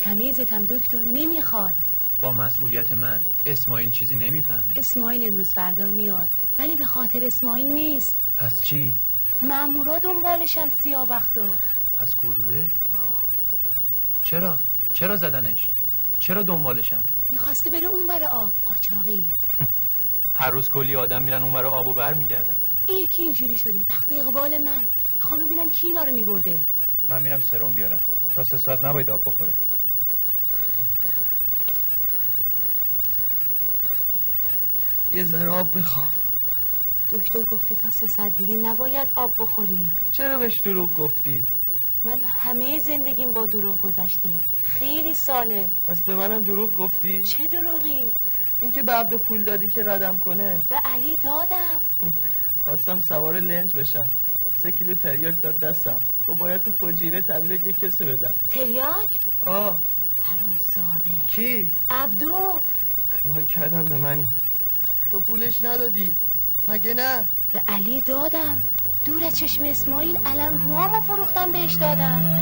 کنیزتم دکتر نمی‌خواد. با مسئولیت من اسماعیل چیزی نمی‌فهمه. اسماعیل امروز فردا میاد. ولی به خاطر اسماعیل نیست. پس چی؟ مامورا دنبالشن سیاوختو پس گلوله؟ چرا؟ چرا زدنش؟ چرا دنبالشن؟ می‌خواسته بره اون ور آب قاچاقی هر روز کلی آدم میرن اون برای آب و بر میگردن این یکی اینجوری شده وقت اقبال من می‌خوام ببینن کی اینا رو میبرده من میرم سرم بیارم تا سه ساعت نباید آب بخوره یه ذره آب می‌خوام دکتر گفته تا سه ساعت دیگه نباید آب بخوری. چرا بهش دروغ گفتی؟ من همه زندگیم با دروغ گذشته. خیلی ساله. پس به منم دروغ گفتی؟ چه دروغی؟ اینکه به عبدو پول دادی که ردم کنه. به علی دادم. خواستم سوار لنج بشم. سه کیلو تریاک داد دستم. گفت باید تو فجیره تبلیغ یه کسی بدم. تریاک؟ آه. حروم زاده کی؟ عبدو. خیال کردم به منی. تو پولش ندادی. مگه نه؟ به علی دادم. دور از چشم اسماعیل علمگوهامو فروختم بهش دادم.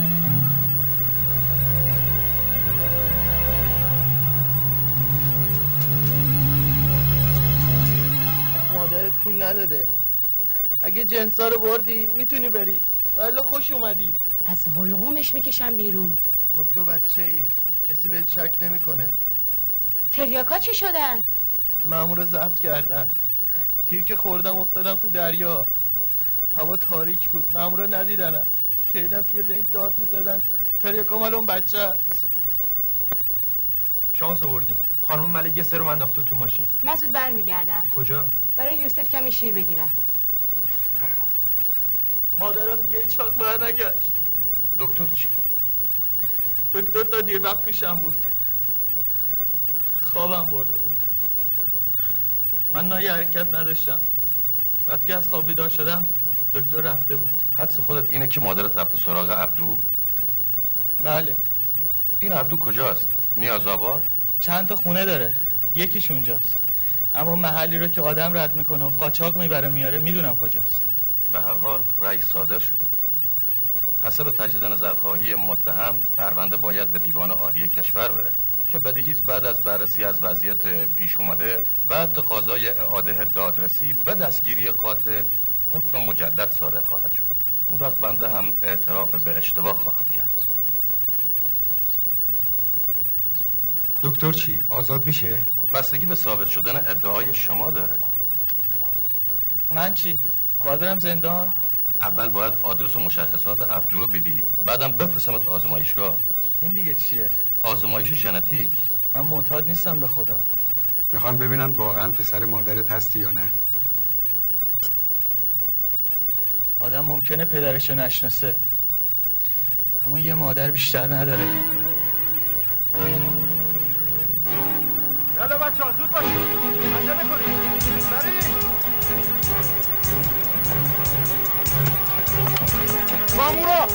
مادرت پول نداده. اگه جنسا رو بردی می‌تونی بری. ولی خوش اومدی. از حلقومش می‌کشم بیرون. گفت تو بچه ای. کسی بهت شک نمی‌کنه. تریاکا چی شدن؟ مامور رو ضبط کردن. تیر که خوردم افتادم تو دریا. هوا تاریک بود. مامور رو ندیدنم. شهیدم توی لنگ داد می‌زدن. تریاکا مال اون بچه است. شانس آوردیم خانم ملک یه سرم انداخته تو ماشین. من زود برمیگردم. کجا؟ برای یوسف کمی شیر بگیرم. مادرم دیگه هیچ وقت بر نگشت. دکتر چی؟ دکتر تا دیر وقت پیشم بود. خوابم برده بود. من نای حرکت نداشتم. وقتی از خواب بیدار شدم دکتر رفته بود. حدس خودت اینه که مادرت رفته سراغ عبدو؟ بله. این عبدو کجاست؟ نیاز آباد؟ چند تا خونه داره. یکیش اونجاست. اما محلی رو که آدم رد می‌کنه و قاچاق می‌بره میاره می‌دونم کجاست. به هر حال رأی صادر شده. حسب تجدید نظرخواهی متهم پرونده باید به دیوان عالی کشور بره. که بدیهی است بعد از بررسی از وضعیت پیش اومده و تقاضای اعاده دادرسی و دستگیری قاتل حکم مجدد صادر خواهد شد اون وقت بنده هم اعتراف به اشتباه خواهم کرد دکتر چی؟ آزاد میشه؟ بستگی به ثابت شدن ادعای شما داره من چی؟ باید برم زندان؟ اول باید آدرس و مشخصات عبدو رو بدی بعدم بفرستمت آزمایشگاه این دیگه چیه؟ آزمایش ژنتیک. من معتاد نیستم به خدا. می‌خوان ببینن واقعا پسر مادرت هستی یا نه. آدم ممکنه پدرشو نشناسه. اما یه مادر بیشتر نداره. یالا بچه ها زود باشید. عجله کنید. سریع مامورا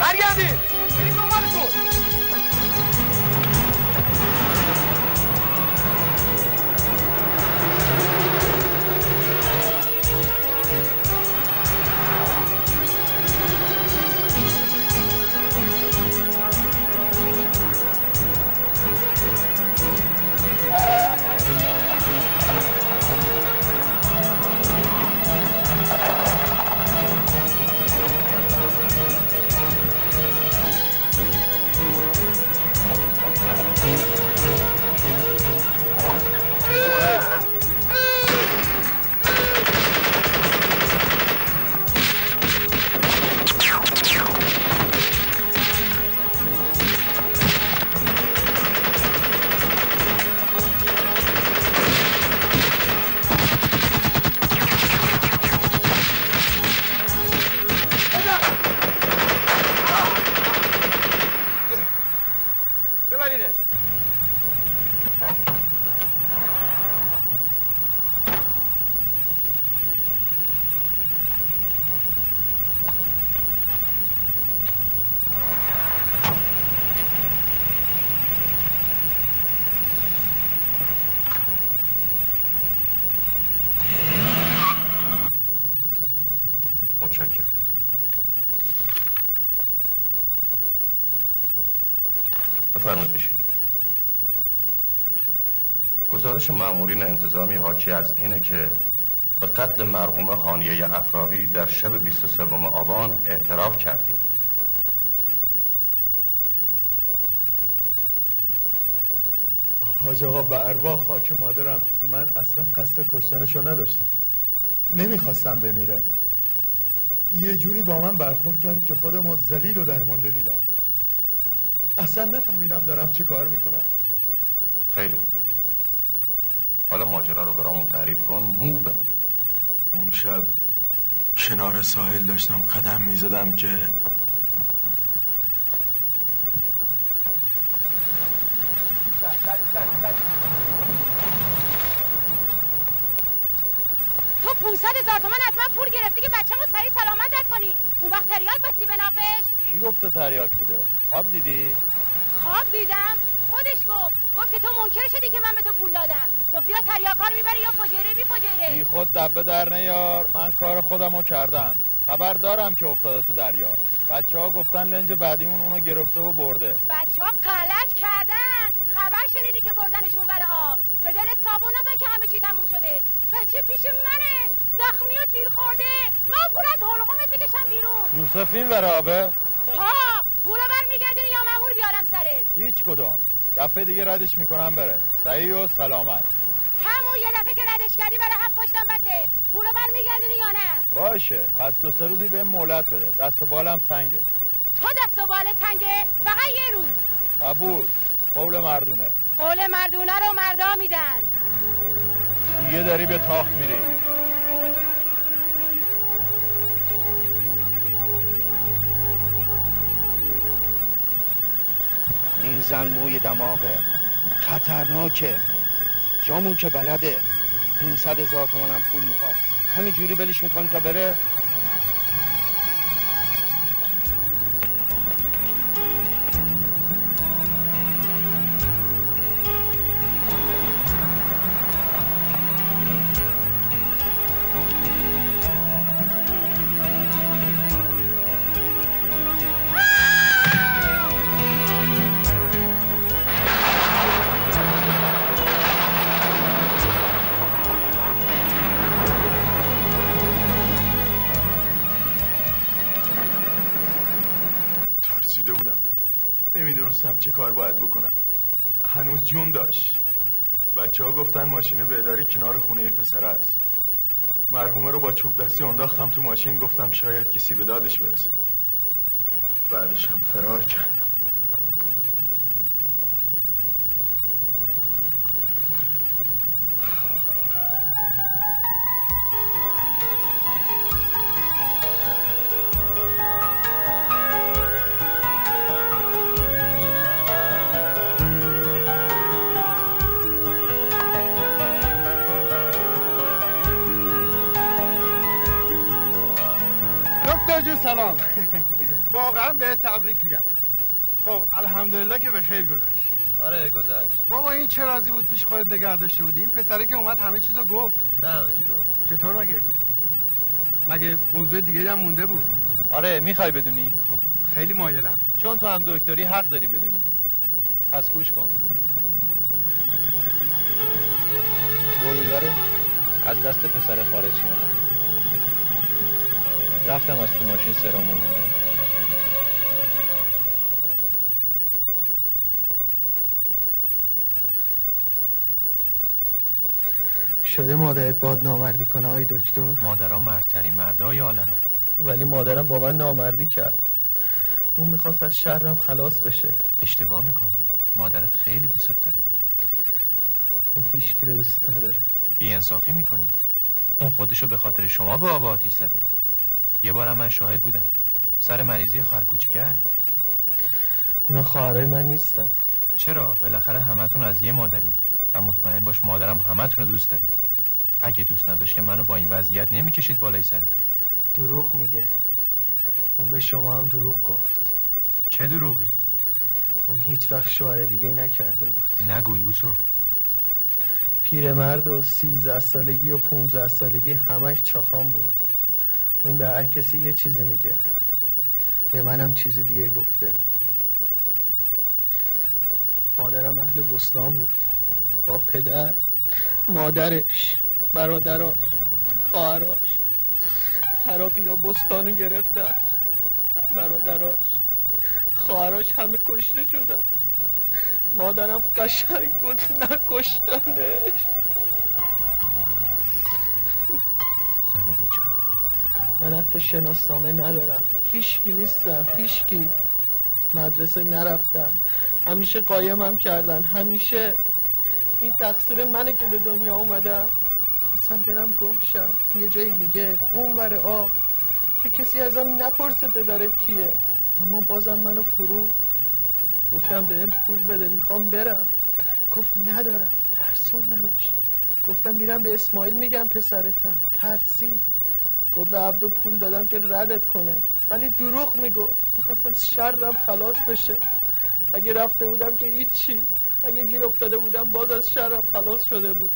برگردید برید دنبالشون متشکرم گزارش مامورین انتظامی حاکی از اینه که به قتل مرحوم هانیه افراوی در شب 23 آبان اعتراف کردید حاج آقا به ارواح خاک مادرم من اصلا قصد کشتنشو نداشتم. نمی‌خواستم بمیره. یه جوری با من برخورد کرد که خودم رو زلیل و درمانده دیدم. اصلا نفهمیدم دارم چه کار می‌کنم. خیلی ماجرا رو برامون تعریف کن. مو به مو. اون شب کنار ساحل داشتم قدم می‌زدم که تو 500 هزار تومن از من پول گرفتی که بچه‌مو سریع سلامتت کنی اون وقت تریاک بستی به نافش. کی گفته تریاک بوده؟ خواب دیدی؟ خواب دیدم. خودش گفت. که تو منکر شدی که من به تو پول دادم. گفتی یا تریاکار می‌بری یا فجیره بی فجیره بی خود دبه در نیار. من کار خودمو کردم. خبر دارم که افتاده تو دریا. بچه ها گفتن لنج بعدیمون اونو گرفته و برده. بچه ها غلط کردن. خبر شنیدی که بردنشون ور آب. به دلت صابون نزن که همه چی تموم شده. بچه پیش منه. زخمی و تیر خورده. من پولت حلقومت بکشم بیرون. یوسف این ور آبه. ها پولا برمیگردونی یا مامور بیارم سرت؟ هیچ کدوم دفعه دیگه ردش می‌کنم بره. صحیح و سلامت. همون یه دفعه که ردش کردی برای هفت پشتم بسه. پولا برمیگردونی یا نه؟ باشه. پس دو سه روزی به مولت بده. دست و بالم تنگه. تو دست و بالت تنگه؟ فقط یه روز. قبول. قول مردونه. قول مردونه رو مردا میدن. دیگه داری به تاخت میری. این زن موی دماغه. خطرناکه جامون که بلده. 500 هزار تومن هم پول می‌خواد. همین جوری بلیش می‌کنی تا بره. نمی‌دونستم چه کار باید بکنم. هنوز جون داشت. بچه ها گفتن ماشین بیداری کنار خونه پسر است. مرحومه رو با چوب دستی انداختم تو ماشین گفتم شاید کسی به دادش برسه. بعدش هم فرار کردم تبریک میگم. خب الحمدلله که به خیر گذشت. آره گذشت. بابا این چه راضی بود پیش خودت نگه داشته بودی؟ این پسره که اومد همه چیزو گفت. نه همه چی رو. چطور مگه؟ مگه موضوع دیگه هم مونده بود؟ آره می‌خوای بدونی؟ خب خیلی مایلم. چون تو هم دکتری حق داری بدونی. پس گوش کن. گلوله رو از دست پسر خارج کردم. رفتم از تو ماشین سرامون موندم. شده مادرت باد نامردی کنه آی دکتر؟ مادرها مردترین مردای عالمن ولی مادرم با من نامردی کرد. اون می‌خواست از شرم خلاص بشه. اشتباه می‌کنی. مادرت خیلی دوست داره. اون هیچکی رو دوست نداره. بی انصافی می‌کنی. اون خودشو به خاطر شما به آب آتیش زده. یه بارم من شاهد بودم. سر مریضی خواهر کوچیکه اونا خواهرای من نیستن. چرا؟ بالاخره همتون از یه مادرید. و مطمئن باش مادرم همتون رو دوست داره. اگه دوست نداشت که منو با این وضعیت نمی‌کشید بالای سرتون دروغ میگه. اون به شما هم دروغ گفت. چه دروغی؟ اون هیچ وقت شوهر دیگه ای نکرده بود. نگو یوسف پیرمرد و سیزده سالگی و پونزده سالگی همش چاخان بود. اون به هر کسی یه چیزی میگه. به منم چیزی دیگه گفته. مادرم اهل بستان بود. با پدر مادرش. برادراش خواهراش حراقی یا بستانو گرفتن. برادراش خواهراش همه کشته شدن. مادرم قشنگ بود نکشتنش. زن بیچاره. من حتی شناسنامه ندارم. هیچکی نیستم هیچکی. مدرسه نرفتم. همیشه قایمم کردن همیشه. این تقصیر منه که به دنیا اومدم. خواستم برم گم شم. یه جای دیگه اون ور آب. که کسی ازم نپرسه پدرت کیه. اما بازم منو فروخت. گفتم به پول بده می‌خوام برم. گفت ندارم ترسوندمش. گفتم میرم به اسماعیل میگم پسرتم. ترسی. گفت به عبدو پول دادم که ردت کنه. ولی دروغ می‌گفت. می‌خواست از شرم خلاص بشه. اگه رفته بودم که هیچی. اگه گیر افتاده بودم باز از شرم خلاص شده بود.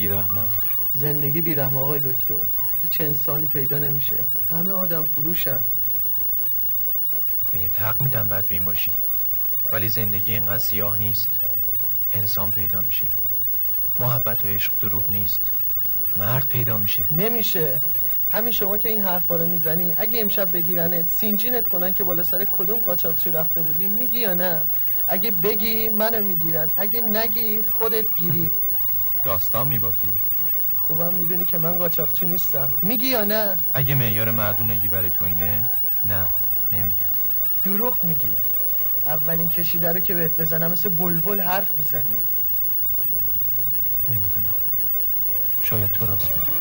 بیرحم نباش زندگی بیرحم آقای دکتر. هیچ انسانی پیدا نمیشه. همه آدم فروشن. بهت حق میدم بدبین باشی. ولی زندگی اینقدر سیاه نیست. انسان پیدا میشه. محبت و عشق دروغ نیست. مرد پیدا میشه. نمیشه. همین شما که این حرفا رو می‌زنی اگه امشب بگیرنت سین‌جیمت کنن که بالا سر کدوم قاچاقچی رفته بودی میگی یا نه؟ اگه بگی منو می‌گیرن. اگه نگی خودت گیری. داستان میبافی؟ خوبم می‌دونی که من قاچاقچی نیستم. میگی یا نه؟ اگه معیار مردونگی برای تو اینه نه نمیگم. دروغ میگی. اولین کشیده رو که بهت بزنم مثل بلبل حرف می‌زنی. نمی‌دونم. شاید تو راست بگی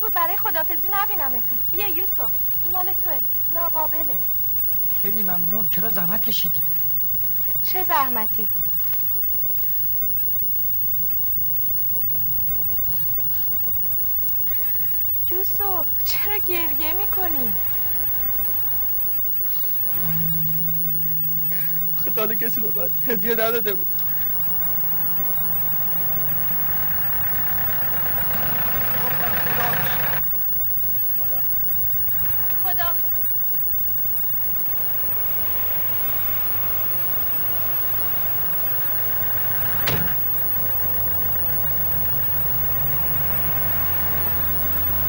بود برای خدافزی نبینمتون. بیا یوسف این مال توه. ناقابله. خیلی ممنون. چرا زحمت کشیدی؟ چه زحمتی؟ یوسف چرا گریه می‌کنی؟ آخه تا کسی به من هدیه نداده بود خداحافظ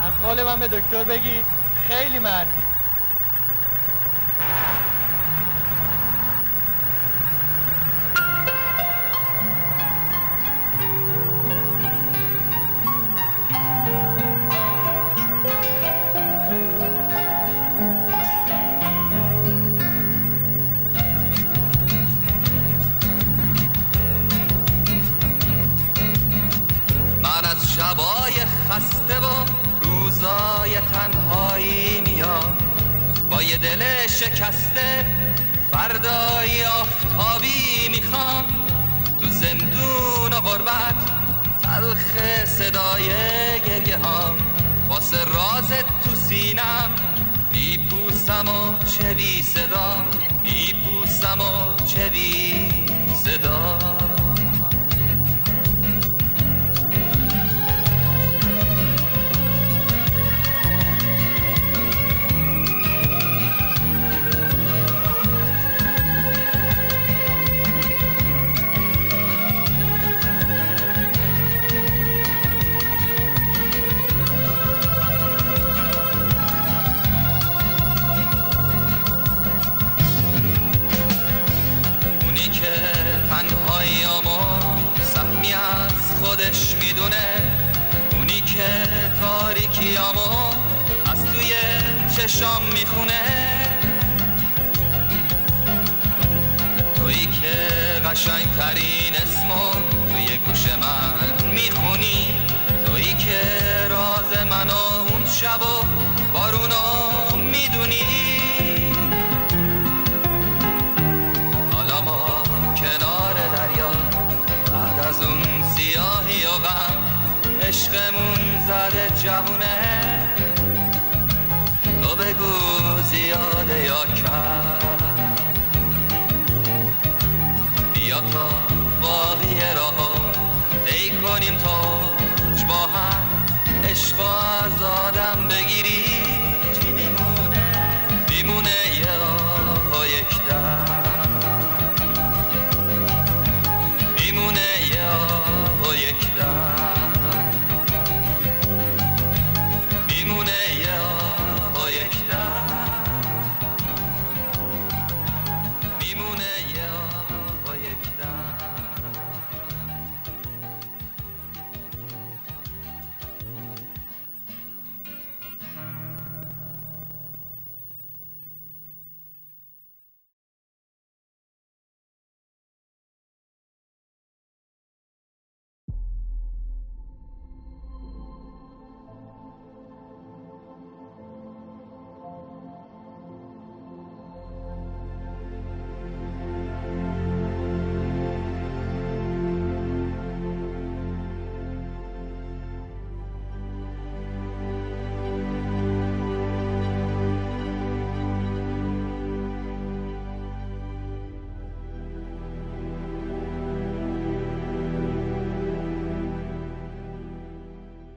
از قول من به دکتر بگی. خیلی مردی. دل شکسته فردای آفتابی می‌خوام. تو زندون و غربت تلخ صدای گریه ها واسه رازت تو سینم میپوسم و چه بی صدا میپوسم و چه بی صدا. تاریکیامو از توی چشام می‌خونه. تویی که قشنگترین اسمو توی گوش من می‌خونی. تویی که راز من و اون شب و بارونا می‌دونی. حالا ما کنار دریا بعد از اون سیاهی و غم عشقمون شده جوونه. تو بگو زیاده یا کم. بیا تا باقی راه ای کنیم تاج با هم عشقا از آدم بگیری. چی میمونه؟ میمونه یا یک دم. میمونه یا یک دم.